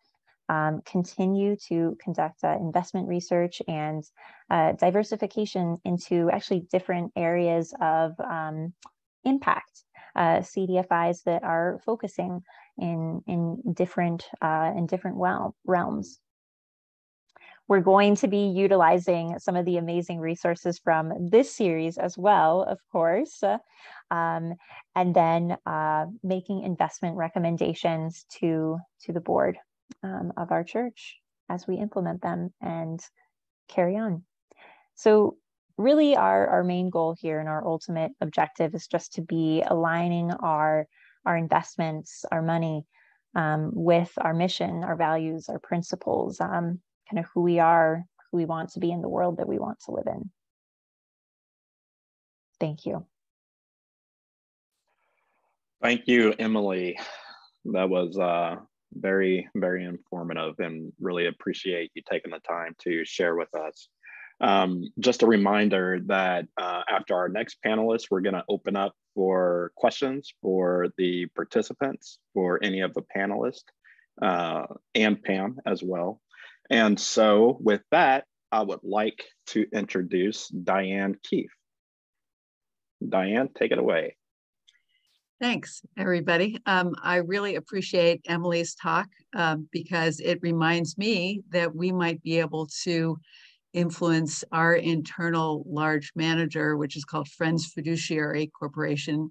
Um, continue to conduct uh, investment research and uh, diversification into actually different areas of um, impact. Uh, CDFIs that are focusing in in different uh, in different well, realms. We're going to be utilizing some of the amazing resources from this series as well, of course, um, and then uh, making investment recommendations to, to the board um, of our church as we implement them and carry on. So really our, our main goal here and our ultimate objective is just to be aligning our, our investments, our money um, with our mission, our values, our principles, um, kind of who we are, who we want to be in the world that we want to live in. Thank you. Thank you, Emily. That was uh, very, very informative and really appreciate you taking the time to share with us. Um, just a reminder that uh, after our next panelist, we're going to open up for questions for the participants, for any of the panelists, uh, and Pam as well. And so with that, I would like to introduce Diane Keefe. Diane, take it away. Thanks, everybody. Um, I really appreciate Emily's talk um, because it reminds me that we might be able to influence our internal large manager, which is called Friends Fiduciary Corporation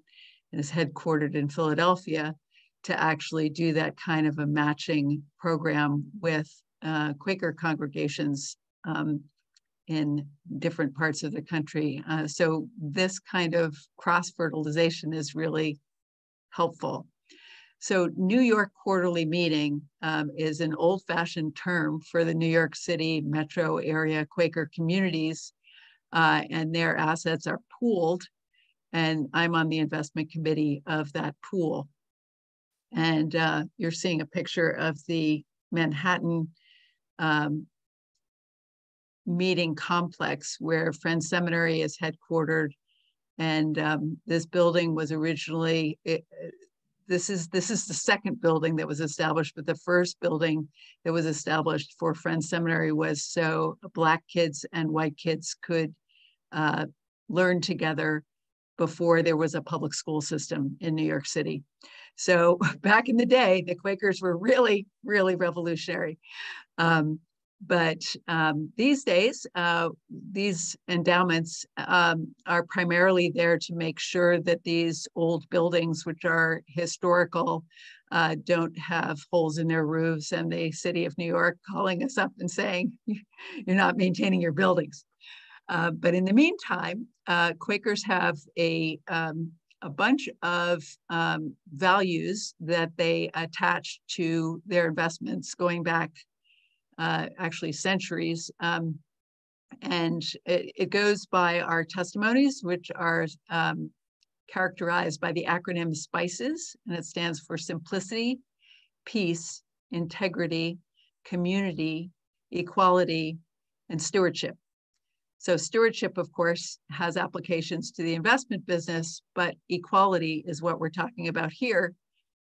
and is headquartered in Philadelphia, to actually do that kind of a matching program with uh, Quaker congregations um, in different parts of the country. Uh, so this kind of cross fertilization is really helpful. So New York Quarterly Meeting um, is an old-fashioned term for the New York City metro area Quaker communities, uh, and their assets are pooled, and I'm on the investment committee of that pool. And uh, you're seeing a picture of the Manhattan um, meeting complex where Friends Seminary is headquartered. And um, this building was originally, it, this is this is the second building that was established, but the first building that was established for Friends Seminary was so Black kids and white kids could uh, learn together before there was a public school system in New York City. So back in the day, the Quakers were really, really revolutionary. Um, but um, these days, uh, these endowments um, are primarily there to make sure that these old buildings, which are historical, uh, don't have holes in their roofs and the city of New York calling us up and saying, you're not maintaining your buildings. Uh, but in the meantime, uh, Quakers have a, um, a bunch of um, values that they attach to their investments going back uh, actually centuries. Um, and it, it, goes by our testimonies, which are um, characterized by the acronym SPICES, and it stands for simplicity, peace, integrity, community, equality, and stewardship. So stewardship, of course, has applications to the investment business, but equality is what we're talking about here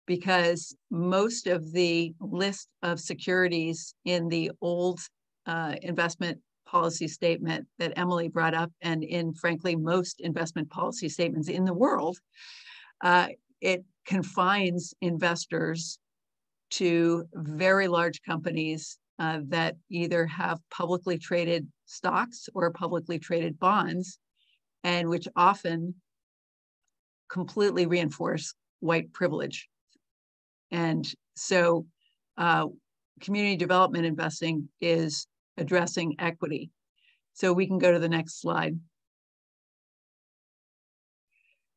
because most of the list of securities in the old uh, investment policy statement that Emily brought up, and in frankly, most investment policy statements in the world, uh, it confines investors to very large companies uh, that either have publicly traded stocks or publicly traded bonds, and which often completely reinforce white privilege. And so uh, community development investing is addressing equity. So we can go to the next slide.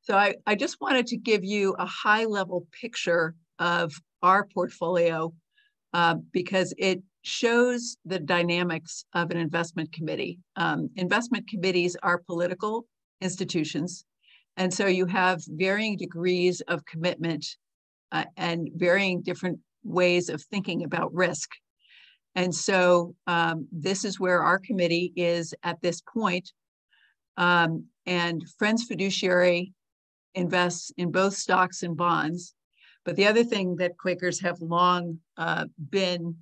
So I, I just wanted to give you a high level picture of our portfolio uh, because it shows the dynamics of an investment committee. Um, investment committees are political institutions. And so you have varying degrees of commitment uh, and varying different ways of thinking about risk. And so um, this is where our committee is at this point. Um, and Friends Fiduciary invests in both stocks and bonds. But the other thing that Quakers have long uh, been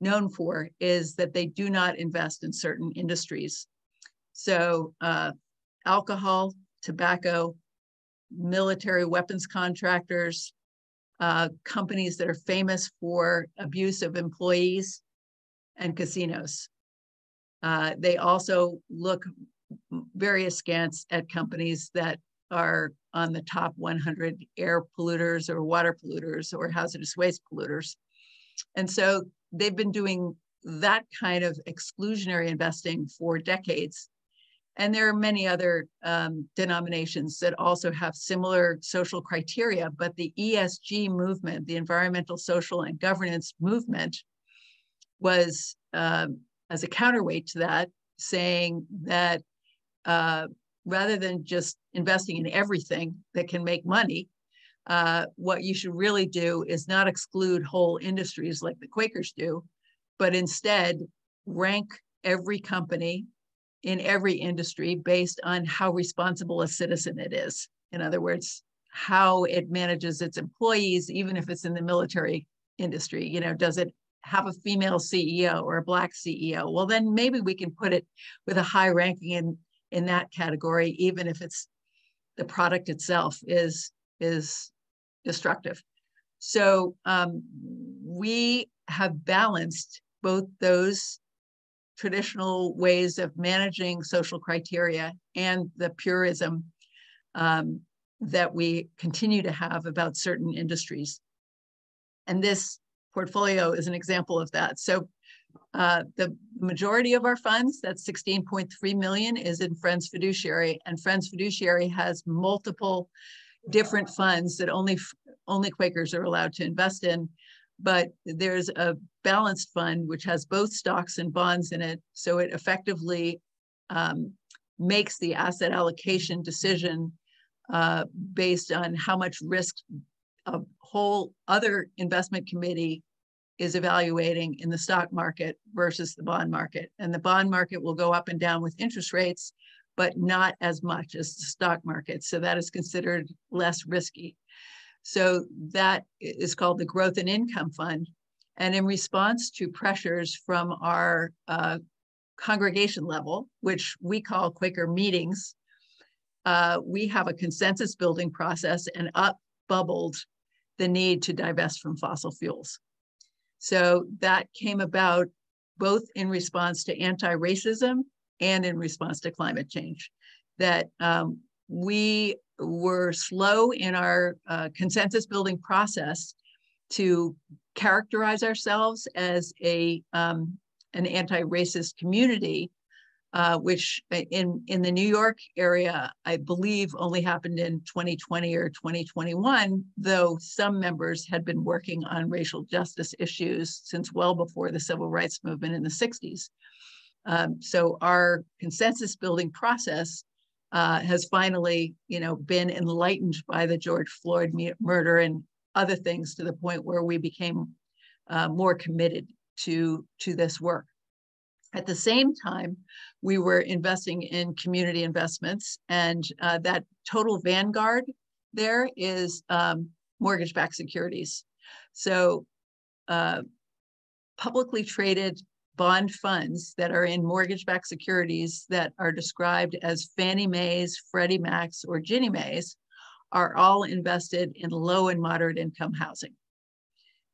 known for is that they do not invest in certain industries. So uh, alcohol, tobacco, military weapons contractors, uh, companies that are famous for abuse of employees, and casinos. Uh, they also look very askance at companies that are on the top 100 air polluters or water polluters or hazardous waste polluters. And so they've been doing that kind of exclusionary investing for decades. And there are many other um, denominations that also have similar social criteria, but the ESG movement, the environmental, social, and governance movement, was um, as a counterweight to that, saying that uh, rather than just investing in everything that can make money, uh, what you should really do is not exclude whole industries like the Quakers do, but instead rank every company in every industry based on how responsible a citizen it is. In other words, how it manages its employees, even if it's in the military industry. You know, does it have a female CEO or a black CEO? Well, then maybe we can put it with a high ranking in in that category, even if it's the product itself is is destructive. So um, we have balanced both those traditional ways of managing social criteria and the purism um, that we continue to have about certain industries. And this portfolio is an example of that. So uh, the majority of our funds, that's 16.3 million, is in Friends Fiduciary, and Friends Fiduciary has multiple different funds that only only Quakers are allowed to invest in. But there's a balanced fund which has both stocks and bonds in it, so it effectively um, makes the asset allocation decision uh, based on how much risk a whole other investment committee is evaluating in the stock market versus the bond market. And the bond market will go up and down with interest rates, but not as much as the stock market. So that is considered less risky. So that is called the Growth and Income Fund. And in response to pressures from our uh, congregation level, which we call Quaker meetings, uh, we have a consensus building process and up bubbled the need to divest from fossil fuels. So that came about both in response to anti-racism and in response to climate change. That um, we were slow in our uh, consensus building process to characterize ourselves as a um, an anti-racist community uh, which in, in the New York area, I believe only happened in 2020 or 2021, though some members had been working on racial justice issues since well before the civil rights movement in the 60s. Um, so our consensus building process uh, has finally, you know, been enlightened by the George Floyd murder and other things to the point where we became uh, more committed to, to this work. At the same time, we were investing in community investments, and uh, that total vanguard there is um, mortgage backed securities. So, uh, publicly traded bond funds that are in mortgage backed securities that are described as Fannie Mae's, Freddie Mac's, or Ginnie Mae's are all invested in low and moderate income housing.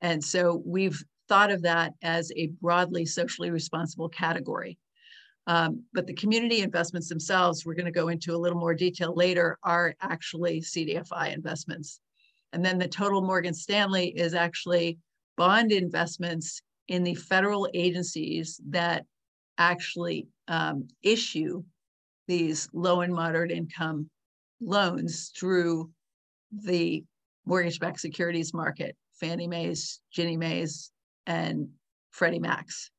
And so we've thought of that as a broadly socially responsible category. Um, but the community investments themselves, we're going to go into a little more detail later, are actually CDFI investments. And then the total Morgan Stanley is actually bond investments in the federal agencies that actually um, issue these low and moderate income loans through the mortgage-backed securities market, Fannie Mae's, Ginnie Mae's, and Freddie Mac's.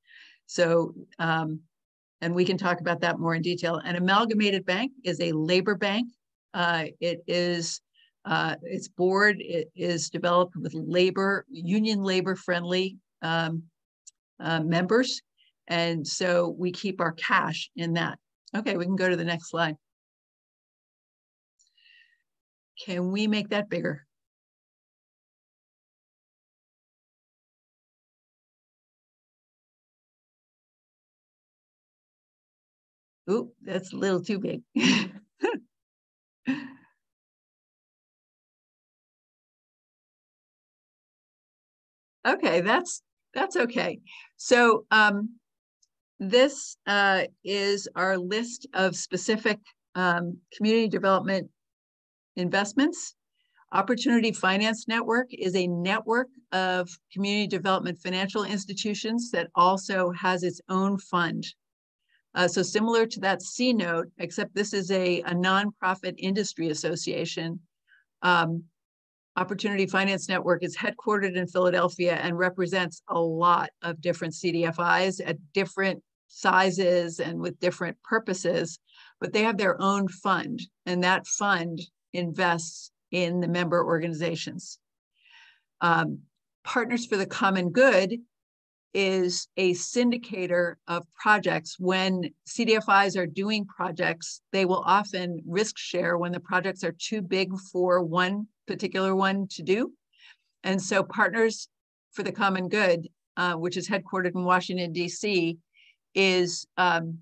So, um, and we can talk about that more in detail. An amalgamated bank is a labor bank. Uh, it is uh, its board it is developed with labor union labor friendly um, uh, members, and so we keep our cash in that. Okay, we can go to the next slide. Can we make that bigger? Oop, that's a little too big. okay, that's that's okay. So um, this uh, is our list of specific um, community development investments. Opportunity Finance Network is a network of community development financial institutions that also has its own fund uh, so similar to that CNote, except this is a, a nonprofit industry association. Um, Opportunity Finance Network is headquartered in Philadelphia and represents a lot of different CDFIs at different sizes and with different purposes, but they have their own fund, and that fund invests in the member organizations. Um, Partners for the Common Good is a syndicator of projects. When CDFIs are doing projects, they will often risk share when the projects are too big for one particular one to do. And so Partners for the Common Good, uh, which is headquartered in Washington, D.C., is um,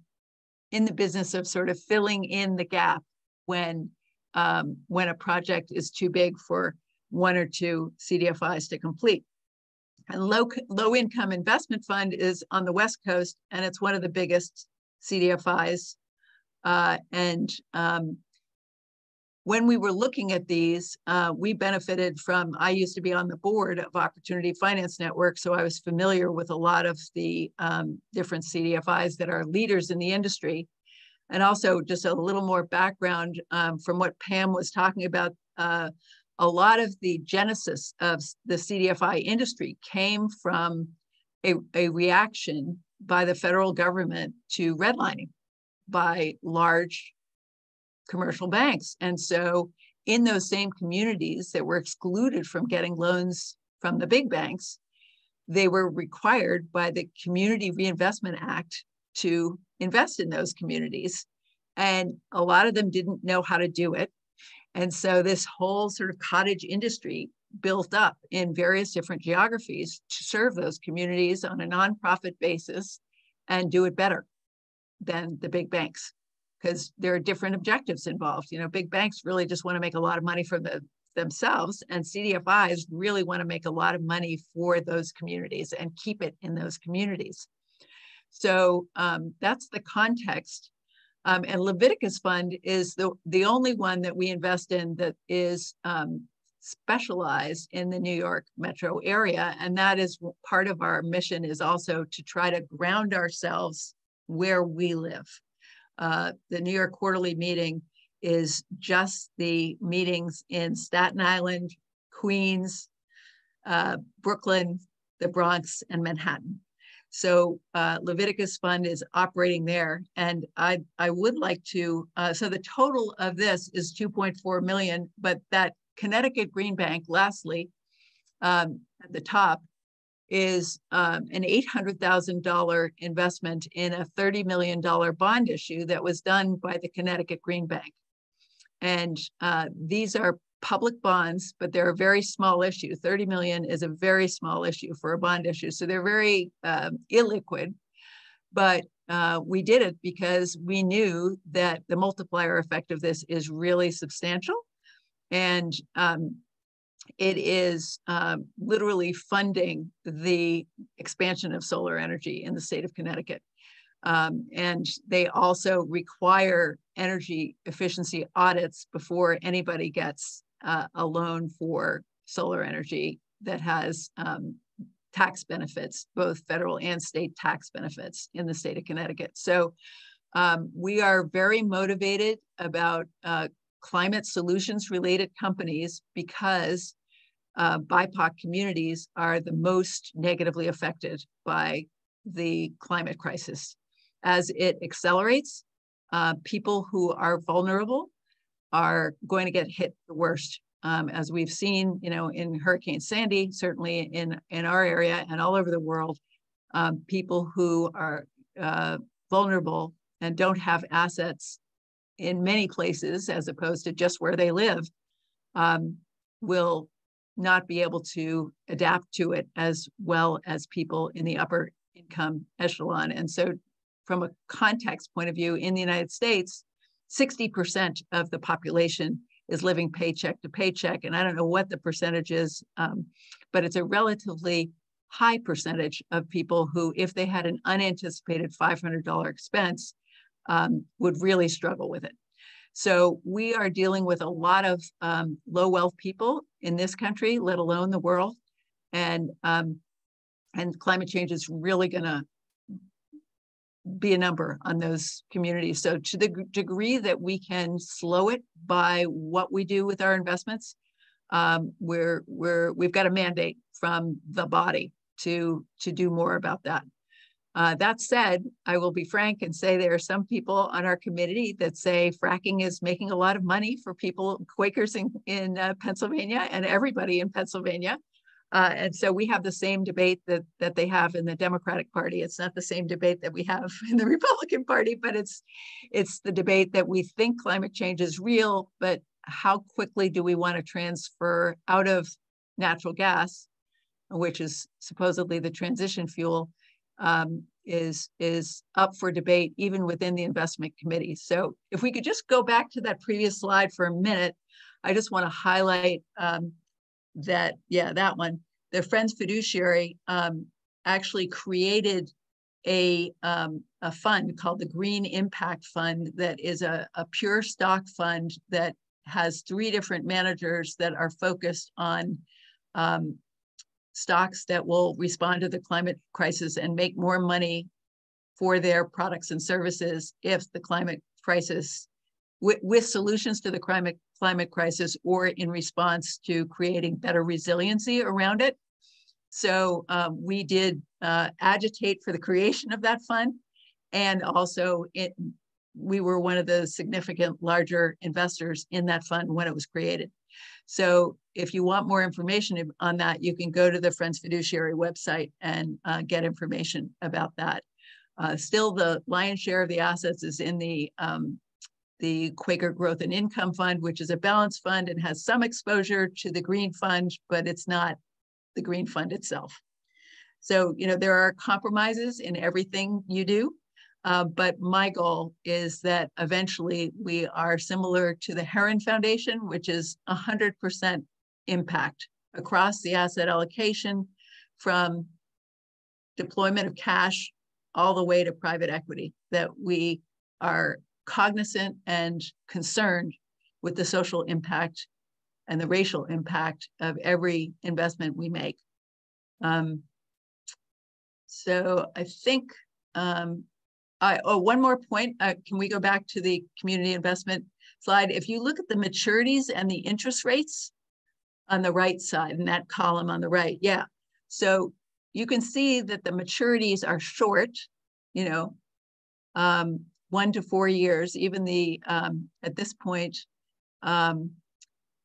in the business of sort of filling in the gap when um, when a project is too big for one or two CDFIs to complete. And low, low income investment fund is on the West Coast, and it's one of the biggest CDFIs. Uh, and um, when we were looking at these, uh, we benefited from, I used to be on the board of Opportunity Finance Network, so I was familiar with a lot of the um, different CDFIs that are leaders in the industry. And also just a little more background um, from what Pam was talking about. Uh, a lot of the genesis of the CDFI industry came from a, a reaction by the federal government to redlining by large commercial banks. And so, in those same communities that were excluded from getting loans from the big banks, they were required by the Community Reinvestment Act to invest in those communities. And a lot of them didn't know how to do it. And so this whole sort of cottage industry built up in various different geographies to serve those communities on a nonprofit basis and do it better than the big banks because there are different objectives involved. You know, big banks really just want to make a lot of money for the, themselves, and CDFIs really want to make a lot of money for those communities and keep it in those communities. So um, that's the context. Um, and Leviticus Fund is the, the only one that we invest in that is um, specialized in the New York metro area. And that is part of our mission is also to try to ground ourselves where we live. Uh, the New York Quarterly Meeting is just the meetings in Staten Island, Queens, uh, Brooklyn, the Bronx, and Manhattan. So uh, Leviticus Fund is operating there. And I, I would like to, uh, so the total of this is 2.4 million, but that Connecticut Green Bank, lastly, um, at the top, is um, an $800,000 investment in a $30 million bond issue that was done by the Connecticut Green Bank. And uh, these are public bonds, but they're a very small issue. 30 million is a very small issue for a bond issue. So they're very um, illiquid. But uh, we did it because we knew that the multiplier effect of this is really substantial. And um, it is um, literally funding the expansion of solar energy in the state of Connecticut. Um, and they also require energy efficiency audits before anybody gets uh, a loan for solar energy that has um, tax benefits, both federal and state tax benefits in the state of Connecticut. So um, we are very motivated about uh, climate solutions related companies because uh, BIPOC communities are the most negatively affected by the climate crisis. As it accelerates, uh, people who are vulnerable are going to get hit the worst. Um, as we've seen, you know, in Hurricane Sandy, certainly in, in our area and all over the world, um, people who are uh, vulnerable and don't have assets in many places as opposed to just where they live um, will not be able to adapt to it as well as people in the upper income echelon. And so, from a context point of view, in the United States, 60% of the population is living paycheck to paycheck. And I don't know what the percentage is, um, but it's a relatively high percentage of people who, if they had an unanticipated $500 expense, um, would really struggle with it. So we are dealing with a lot of um, low wealth people in this country, let alone the world, and um, and climate change is really going to be a number on those communities. So to the degree that we can slow it by what we do with our investments, um, we're we're we've got a mandate from the body to to do more about that. Uh, that said, I will be frank and say there are some people on our committee that say fracking is making a lot of money for people, Quakers in, in uh, Pennsylvania and everybody in Pennsylvania. Uh, and so we have the same debate that, that they have in the Democratic Party. It's not the same debate that we have in the Republican Party, but it's, it's the debate that we think climate change is real, but how quickly do we want to transfer out of natural gas, which is supposedly the transition fuel, um, is is up for debate even within the investment committee. So if we could just go back to that previous slide for a minute, I just want to highlight um, that yeah that one. The Friends Fiduciary um, actually created a um, a fund called the Green Impact Fund that is a, a pure stock fund that has three different managers that are focused on um, stocks that will respond to the climate crisis and make more money for their products and services if the climate crisis with, with solutions to the climate climate crisis or in response to creating better resiliency around it. So um, we did uh, agitate for the creation of that fund, and also it, we were one of the significant larger investors in that fund when it was created. So if you want more information on that, you can go to the Friends Fiduciary website and uh, get information about that. Uh, still, the lion's share of the assets is in the um, the Quaker Growth and Income Fund, which is a balanced fund and has some exposure to the green fund, but it's not the green fund itself. So, you know, there are compromises in everything you do. Uh, but my goal is that eventually we are similar to the Heron Foundation, which is 100% impact across the asset allocation from deployment of cash all the way to private equity, that we are cognizant and concerned with the social impact and the racial impact of every investment we make. Um, so I think, um, I, oh, one more point. Uh, can we go back to the community investment slide? If you look at the maturities and the interest rates on the right side in that column on the right, yeah. So you can see that the maturities are short, you know, um, one to four years, even the, um, at this point, um,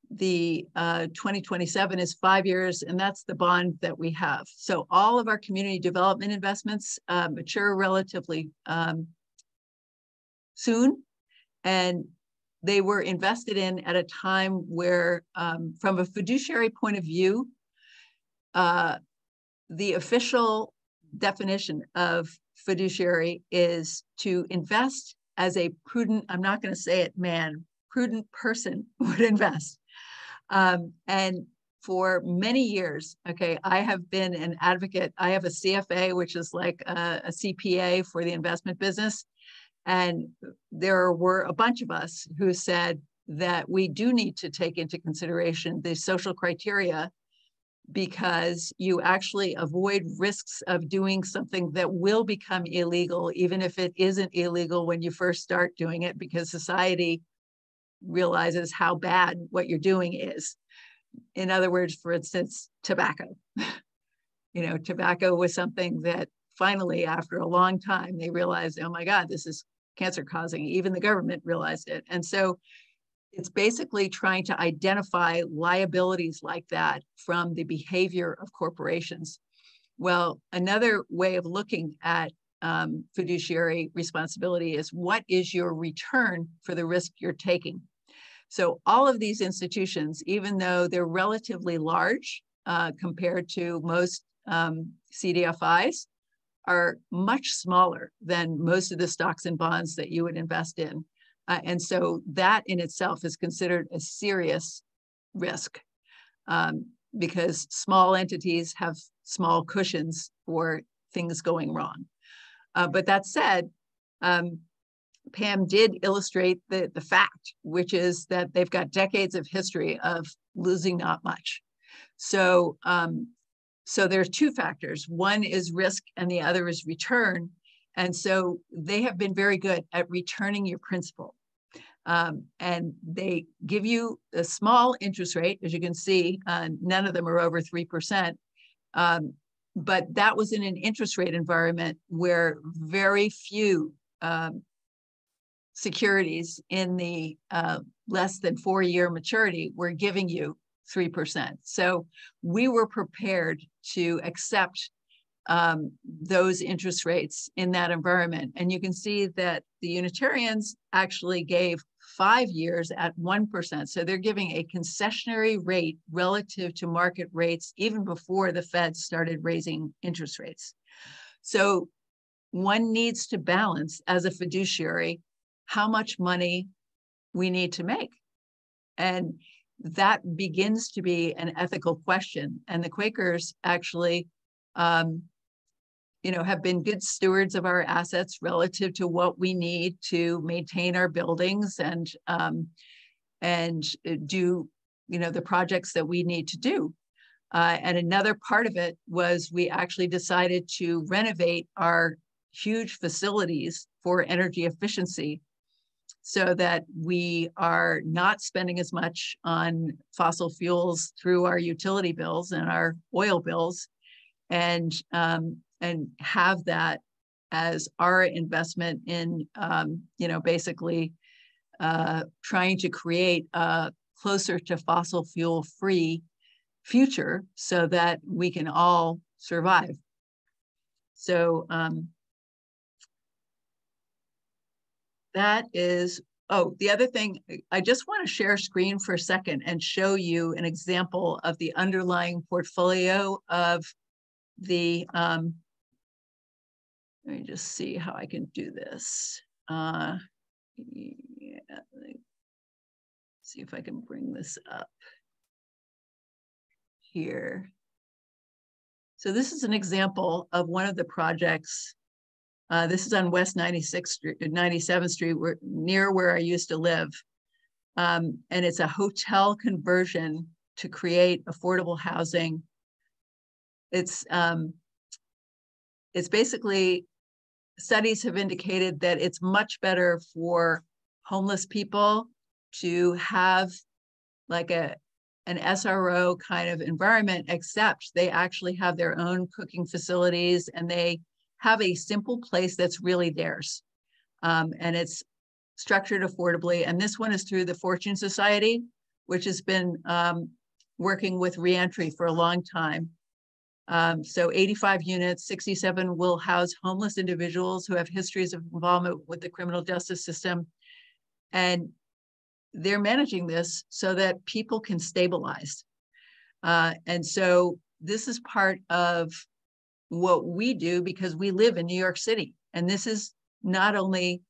the uh, 2027 is five years, and that's the bond that we have. So all of our community development investments uh, mature relatively um, soon, and they were invested in at a time where, um, from a fiduciary point of view, uh, the official definition of fiduciary is to invest as a prudent, I'm not going to say it, man, prudent person would invest. Um, and for many years, okay, I have been an advocate. I have a CFA, which is like a, a CPA for the investment business. And there were a bunch of us who said that we do need to take into consideration the social criteria because you actually avoid risks of doing something that will become illegal, even if it isn't illegal when you first start doing it, because society realizes how bad what you're doing is. In other words, for instance, tobacco. you know, tobacco was something that finally, after a long time, they realized, oh my God, this is cancer causing. Even the government realized it. And so it's basically trying to identify liabilities like that from the behavior of corporations. Well, another way of looking at um, fiduciary responsibility is what is your return for the risk you're taking? So all of these institutions, even though they're relatively large uh, compared to most um, CDFIs, are much smaller than most of the stocks and bonds that you would invest in. Uh, and so that in itself is considered a serious risk um, because small entities have small cushions for things going wrong. Uh, but that said, um, Pam did illustrate the, the fact, which is that they've got decades of history of losing not much. So, um, so there's two factors. One is risk and the other is return. And so they have been very good at returning your principal. Um, and they give you a small interest rate, as you can see, uh, none of them are over 3%. Um, but that was in an interest rate environment where very few um, securities in the uh, less than four year maturity were giving you 3%. So we were prepared to accept um, those interest rates in that environment. And you can see that the Unitarians actually gave five years at 1%. So they're giving a concessionary rate relative to market rates even before the Fed started raising interest rates. So one needs to balance as a fiduciary how much money we need to make. And that begins to be an ethical question. And the Quakers actually um, you know, have been good stewards of our assets relative to what we need to maintain our buildings and um, and uh, do, you know, the projects that we need to do. Uh, and another part of it was we actually decided to renovate our huge facilities for energy efficiency so that we are not spending as much on fossil fuels through our utility bills and our oil bills and um, and have that as our investment in, um, you know, basically uh, trying to create a closer to fossil fuel free future so that we can all survive. So um, that is oh, the other thing, I just want to share screen for a second and show you an example of the underlying portfolio of the, um, let me just see how I can do this. Uh, yeah, see if I can bring this up here. So this is an example of one of the projects. Uh, this is on West 96th Street, 97th Street, where, near where I used to live. Um, and it's a hotel conversion to create affordable housing. It's um, it's basically studies have indicated that it's much better for homeless people to have like a an SRO kind of environment, except they actually have their own cooking facilities and they have a simple place that's really theirs. Um, and it's structured affordably. And this one is through the Fortune Society, which has been um, working with reentry for a long time. Um, so 85 units, 67 will house homeless individuals who have histories of involvement with the criminal justice system. And they're managing this so that people can stabilize. Uh, and so this is part of what we do because we live in New York City. And this is not only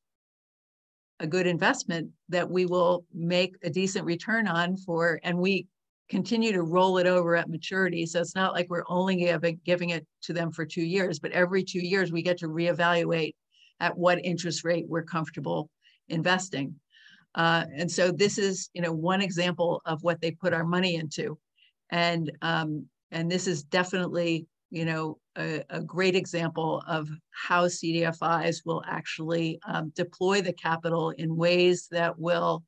a good investment that we will make a decent return on for, and we continue to roll it over at maturity. So it's not like we're only giving, it to them for two years, but every two years we get to reevaluate at what interest rate we're comfortable investing. Uh, and so this is, you know, one example of what they put our money into. And, um, and this is definitely, you know, a, a, great example of how CDFIs will actually um, deploy the capital in ways that will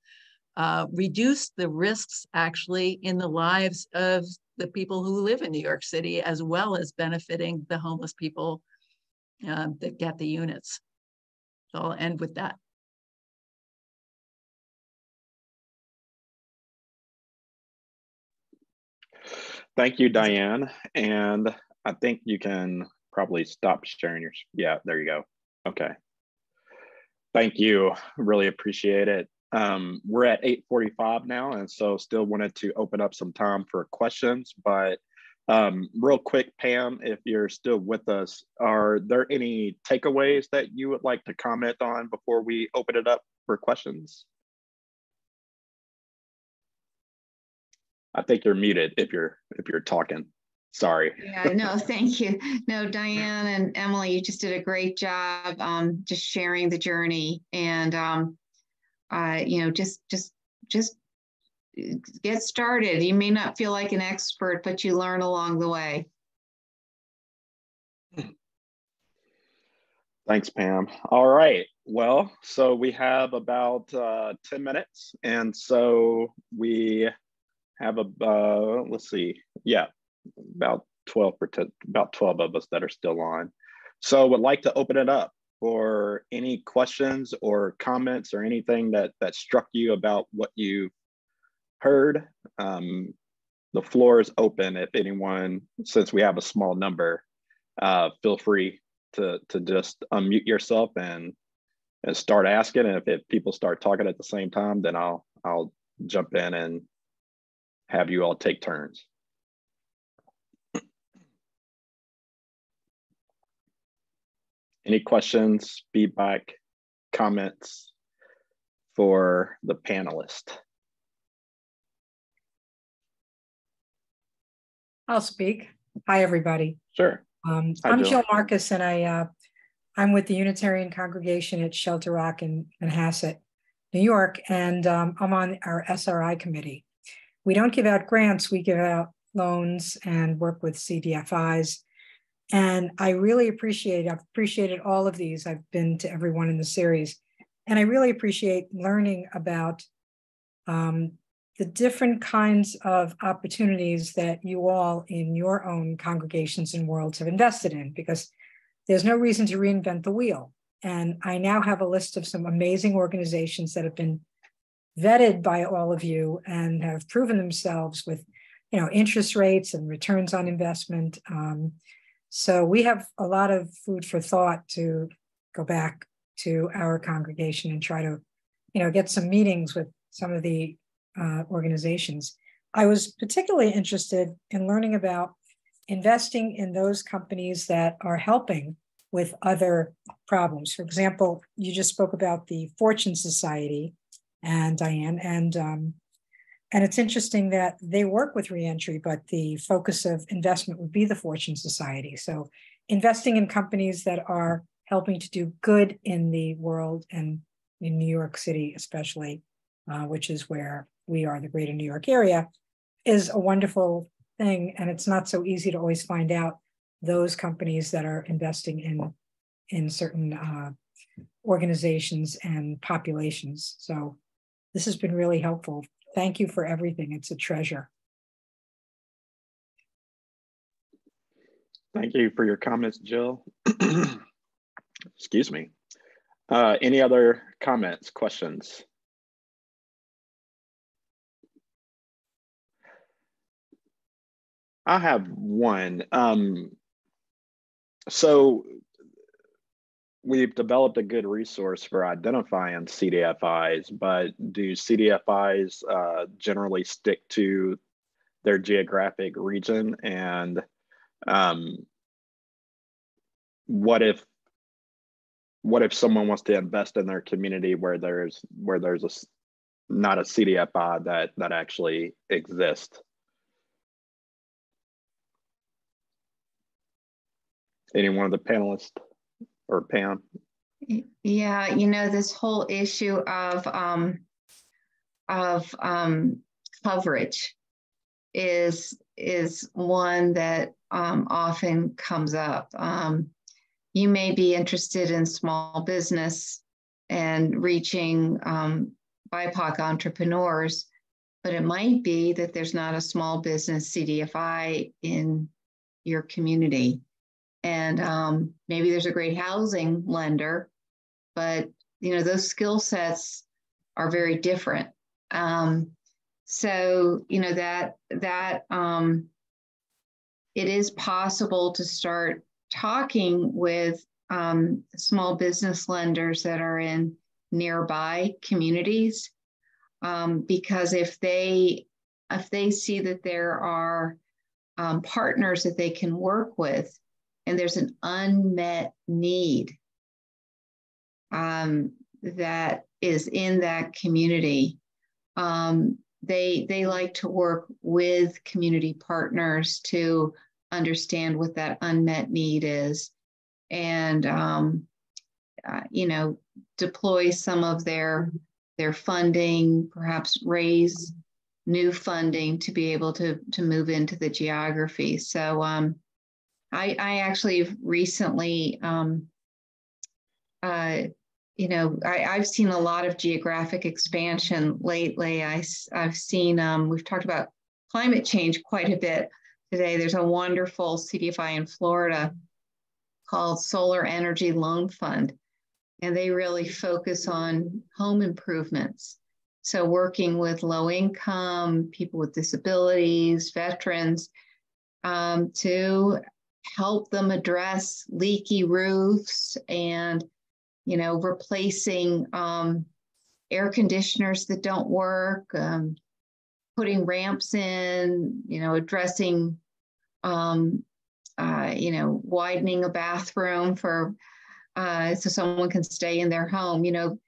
uh, reduce the risks actually in the lives of the people who live in New York City, as well as benefiting the homeless people uh, that get the units. So I'll end with that. Thank you, Diane. And I think you can probably stop sharing your, yeah, there you go. Okay. Thank you, really appreciate it. Um, we're at 8.45 now, and so still wanted to open up some time for questions, but um, real quick, Pam, if you're still with us, are there any takeaways that you would like to comment on before we open it up for questions? I think you're muted if you're if you're talking. Sorry. yeah, no, thank you. No, Diane and Emily, you just did a great job um, just sharing the journey and um, uh, you know, just just just get started. You may not feel like an expert, but you learn along the way. Thanks, Pam. All right. Well, so we have about uh, 10 minutes. And so we have a uh, let's see, yeah, about 12 about 12 of us that are still on. So would like to open it up for any questions or comments or anything that that struck you about what you heard. Um, the floor is open if anyone, since we have a small number, uh, feel free to to just unmute yourself and and start asking. And if, if people start talking at the same time, then I'll I'll jump in and have you all take turns. Any questions, feedback, comments for the panelist? I'll speak. Hi, everybody. Sure. Um, Hi, I'm Jill. Jill Marcus, and I uh, I'm with the Unitarian Congregation at Shelter Rock in Manhasset, New York, and um, I'm on our SRI committee we don't give out grants, we give out loans and work with CDFIs. And I really appreciate, I've appreciated all of these. I've been to everyone in the series. And I really appreciate learning about um, the different kinds of opportunities that you all in your own congregations and worlds have invested in, because there's no reason to reinvent the wheel. And I now have a list of some amazing organizations that have been vetted by all of you and have proven themselves with you know interest rates and returns on investment um, so we have a lot of food for thought to go back to our congregation and try to you know, get some meetings with some of the uh, organizations. I was particularly interested in learning about investing in those companies that are helping with other problems. For example, you just spoke about the Fortune Society and Diane, and um, and it's interesting that they work with reentry, but the focus of investment would be the Fortune Society. So investing in companies that are helping to do good in the world and in New York City, especially, uh, which is where we are, the greater New York area, is a wonderful thing. And it's not so easy to always find out those companies that are investing in in certain uh, organizations and populations. So this has been really helpful. Thank you for everything. It's a treasure. Thank you for your comments, Jill. Excuse me. Uh, any other comments, questions? I have one. Um, so we've developed a good resource for identifying CDFIs, but do CDFIs uh, generally stick to their geographic region? And um, what if what if someone wants to invest in their community where there's where there's a not a CDFI that that actually exists? Any one of the panelists or Pam? Yeah, you know, this whole issue of um, of um, coverage is is one that um, often comes up. Um, you may be interested in small business and reaching um, BIPOC entrepreneurs, but it might be that there's not a small business CDFI in your community. And um, maybe there's a great housing lender, but you know those skill sets are very different. Um, so you know that that um, it is possible to start talking with um, small business lenders that are in nearby communities um, because if they if they see that there are um, partners that they can work with and there's an unmet need um, that is in that community. Um, they they like to work with community partners to understand what that unmet need is and um, uh, you know deploy some of their their funding perhaps raise new funding to be able to to move into the geography. So um, I, I actually recently um, uh, you know, I, have seen a lot of geographic expansion lately. I, I've seen, um, we've talked about climate change quite a bit today. There's a wonderful CDFI in Florida called Solar Energy Loan Fund, and they really focus on home improvements. So, working with low income, people with disabilities, veterans, um, to help them address leaky roofs and, you know, replacing um, air conditioners that don't work, um, putting ramps in, you know, addressing um, uh, you know, widening a bathroom for uh, so someone can stay in their home. You know,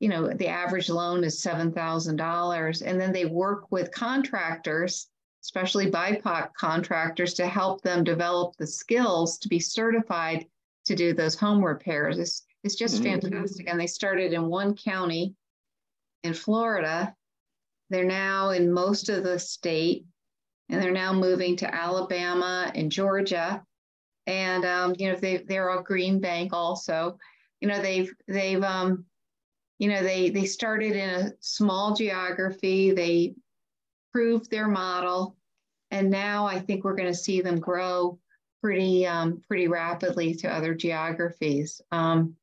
you know, the average loan is seven thousand dollars, and then they work with contractors, especially BIPOC contractors, to help them develop the skills to be certified to do those home repairs. It's it's just mm-hmm. fantastic, and they started in one county in Florida. They're now in most of the state and they're now moving to Alabama and Georgia. And um, you know they they're a green bank also. You know they've they've um, you know they they started in a small geography. They proved their model, and now I think we're going to see them grow pretty um, pretty rapidly to other geographies. Um,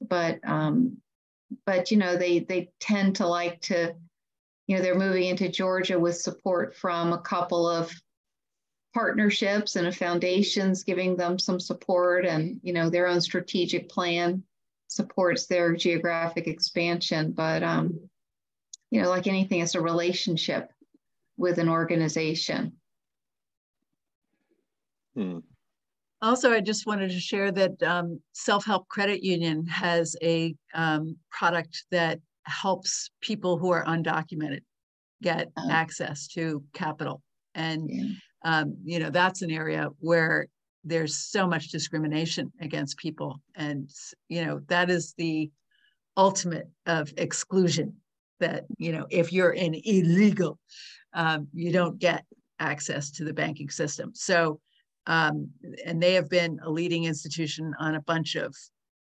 but um, but you know they they tend to like to you know, they're moving into Georgia with support from a couple of partnerships and foundations giving them some support and, you know, their own strategic plan supports their geographic expansion. But, um, you know, like anything, it's a relationship with an organization. Hmm. Also, I just wanted to share that um, Self Help Credit Union has a um, product that helps people who are undocumented get oh. access to capital. And, yeah. um, you know, that's an area where there's so much discrimination against people. And, you know, that is the ultimate of exclusion that, you know, if you're an illegal, um, you don't get access to the banking system. So, um, and they have been a leading institution on a bunch of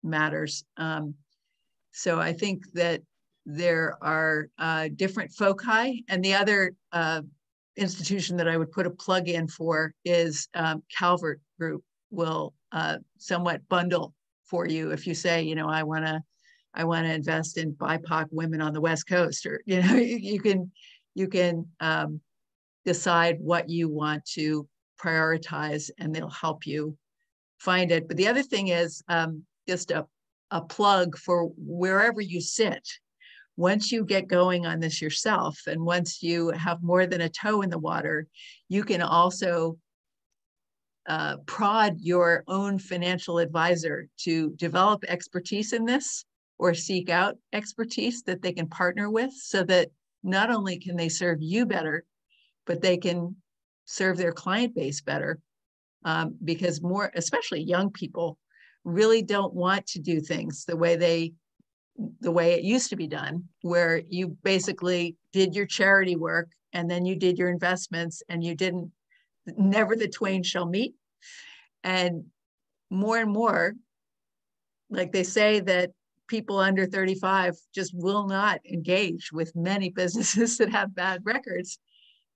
matters. Um, so I think that there are uh, different foci, and the other uh, institution that I would put a plug in for is um, Calvert Group will uh, somewhat bundle for you if you say, you know, I want to, I want to invest in BIPOC women on the West Coast, or you know, you, you can, you can um, decide what you want to prioritize, and they'll help you find it. But the other thing is um, just a, a plug for wherever you sit once you get going on this yourself and once you have more than a toe in the water, you can also uh, prod your own financial advisor to develop expertise in this or seek out expertise that they can partner with so that not only can they serve you better, but they can serve their client base better. Um, because more, especially young people, really don't want to do things the way they the way it used to be done, where you basically did your charity work and then you did your investments and you didn't, never the twain shall meet. And more and more, like they say that people under 35 just will not engage with many businesses that have bad records.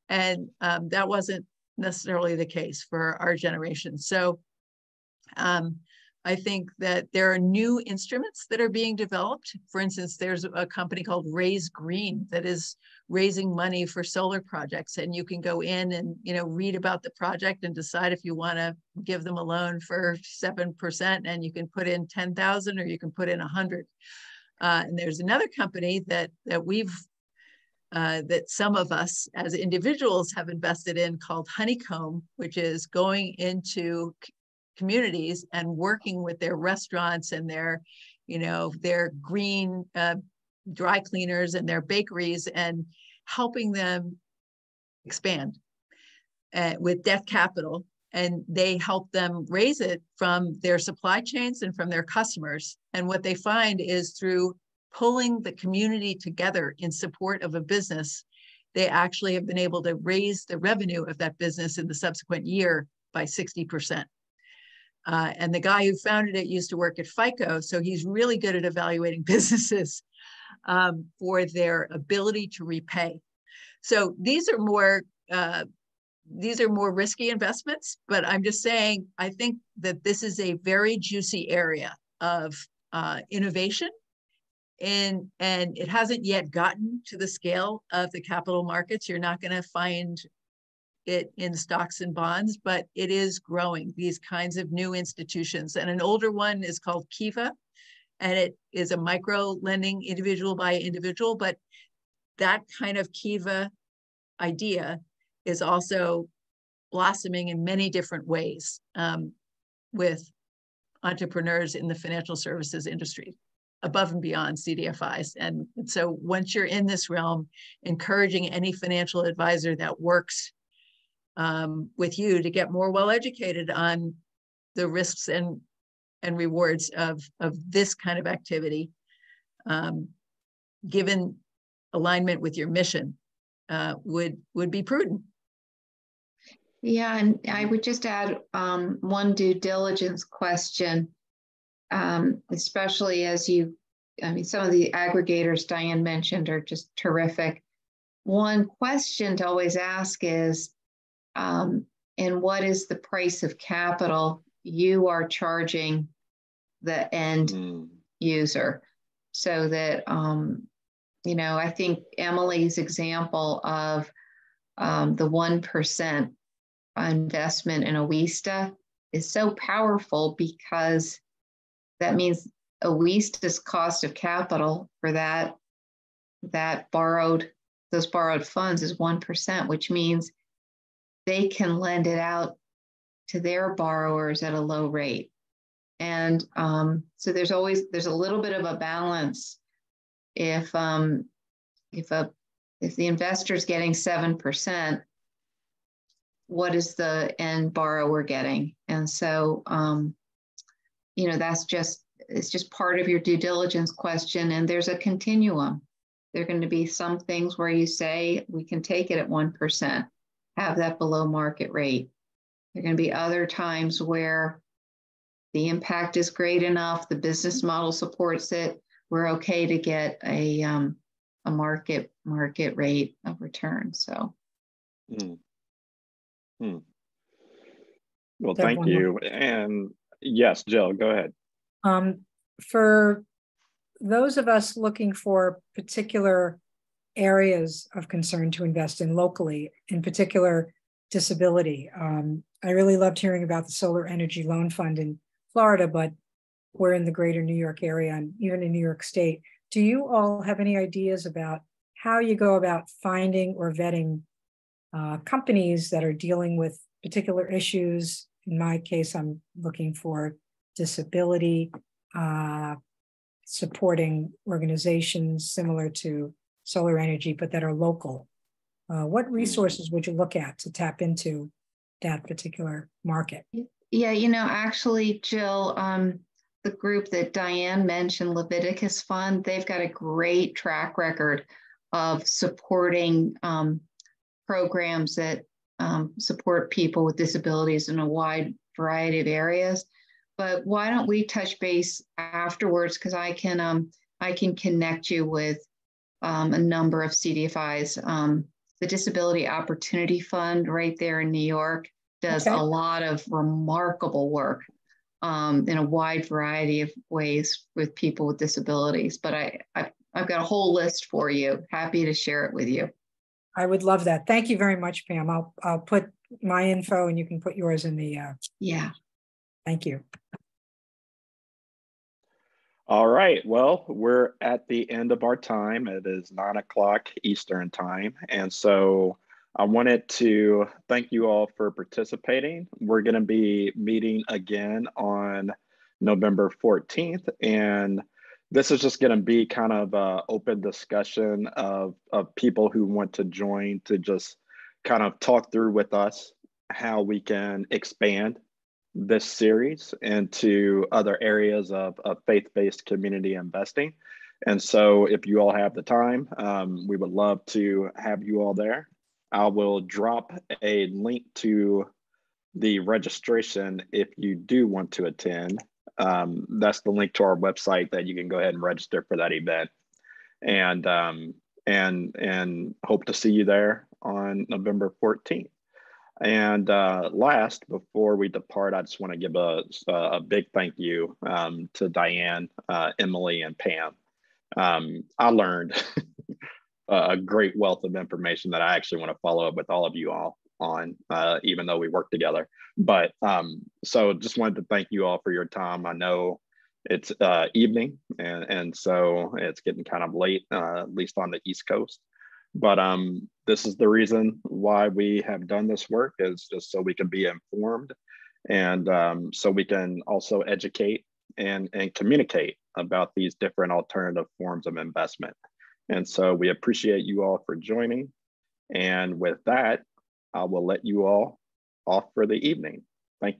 And um, that wasn't necessarily the case for our generation. So um, I think that there are new instruments that are being developed. For instance, there's a company called Raise Green that is raising money for solar projects, and you can go in and you know read about the project and decide if you want to give them a loan for seven percent, and you can put in ten thousand or you can put in a hundred. Uh, and there's another company that that we've uh, that some of us as individuals have invested in called Honeycomb, which is going into communities and working with their restaurants and their, you know, their green uh, dry cleaners and their bakeries and helping them expand uh, with debt capital. And they help them raise it from their supply chains and from their customers. And what they find is through pulling the community together in support of a business, they actually have been able to raise the revenue of that business in the subsequent year by 60%. Uh, and the guy who founded it used to work at FICO, so he's really good at evaluating businesses um, for their ability to repay. So these are more uh, these are more risky investments, but I'm just saying I think that this is a very juicy area of uh, innovation, and and it hasn't yet gotten to the scale of the capital markets. You're not going to find it in stocks and bonds, but it is growing, these kinds of new institutions. And an older one is called Kiva, and it is a micro lending individual by individual, but that kind of Kiva idea is also blossoming in many different ways um, with entrepreneurs in the financial services industry above and beyond CDFIs. And, and so once you're in this realm, encouraging any financial advisor that works um, with you to get more well educated on the risks and and rewards of of this kind of activity um, given alignment with your mission uh, would would be prudent. Yeah and i would just add um, one due diligence question um, especially as you i mean some of the aggregators diane mentioned are just terrific. One question to always ask is um, and what is the price of capital you are charging the end mm. user so that um, you know i think emily's example of um, the 1% investment in Oweesta is so powerful because that means Oweesta's cost of capital for that that borrowed those borrowed funds is 1%, which means they can lend it out to their borrowers at a low rate. And um, so there's always there's a little bit of a balance if um, if a if the investor's getting seven percent, what is the end borrower getting? And so um, you know that's just it's just part of your due diligence question, and there's a continuum. There are going to be some things where you say we can take it at one percent, have that below market rate. There are going to be other times where the impact is great enough, the business model supports it, we're okay to get a um, a market market rate of return. So. Hmm. Well, thank you. And yes, Jill, go ahead. Um, for those of us looking for particular areas of concern to invest in locally, in particular disability, um, I really loved hearing about the Solar Energy Loan Fund in Florida, but we're in the greater New York area and even in New York State. Do you all have any ideas about how you go about finding or vetting uh, companies that are dealing with particular issues? In my case, I'm looking for disability, uh, supporting organizations similar to solar energy, but that are local. Uh, what hmm. resources would you look at to tap into that particular market? Yeah, you know, actually, Jill, um, the group that Diane mentioned, Leviticus Fund, they've got a great track record of supporting um, programs that um, support people with disabilities in a wide variety of areas. But why don't we touch base afterwards? Because I can um, I can connect you with um, a number of CDFIs. Um, the Disability Opportunity Fund, right there in New York, does okay. a lot of remarkable work um, in a wide variety of ways with people with disabilities. But I, I, I've got a whole list for you. Happy to share it with you. I would love that. Thank you very much, Pam. I'll I'll put my info and you can put yours in the. Uh, yeah. Thank you. All right. Well, we're at the end of our time. It is nine o'clock Eastern time, and so I wanted to thank you all for participating. We're going to be meeting again on November 14th. And this is just going to be kind of an open discussion of, of people who want to join to just kind of talk through with us how we can expand this series into other areas of, of faith-based community investing. And so if you all have the time, um, we would love to have you all there. I will drop a link to the registration if you do want to attend. Um, that's the link to our website that you can go ahead and register for that event. And um, and and hope to see you there on November 14th. And uh, last, before we depart, I just want to give a, a big thank you um, to Diane, uh, Emily, and Pam. Um, I learned a great wealth of information that I actually want to follow up with all of you all on, uh, even though we work together. But um, so just wanted to thank you all for your time. I know it's uh, evening, and, and so it's getting kind of late, uh, at least on the East Coast. But um, this is the reason why we have done this work is just so we can be informed and um, so we can also educate and, and communicate about these different alternative forms of investment. And so we appreciate you all for joining. And with that, I will let you all off for the evening. Thank you.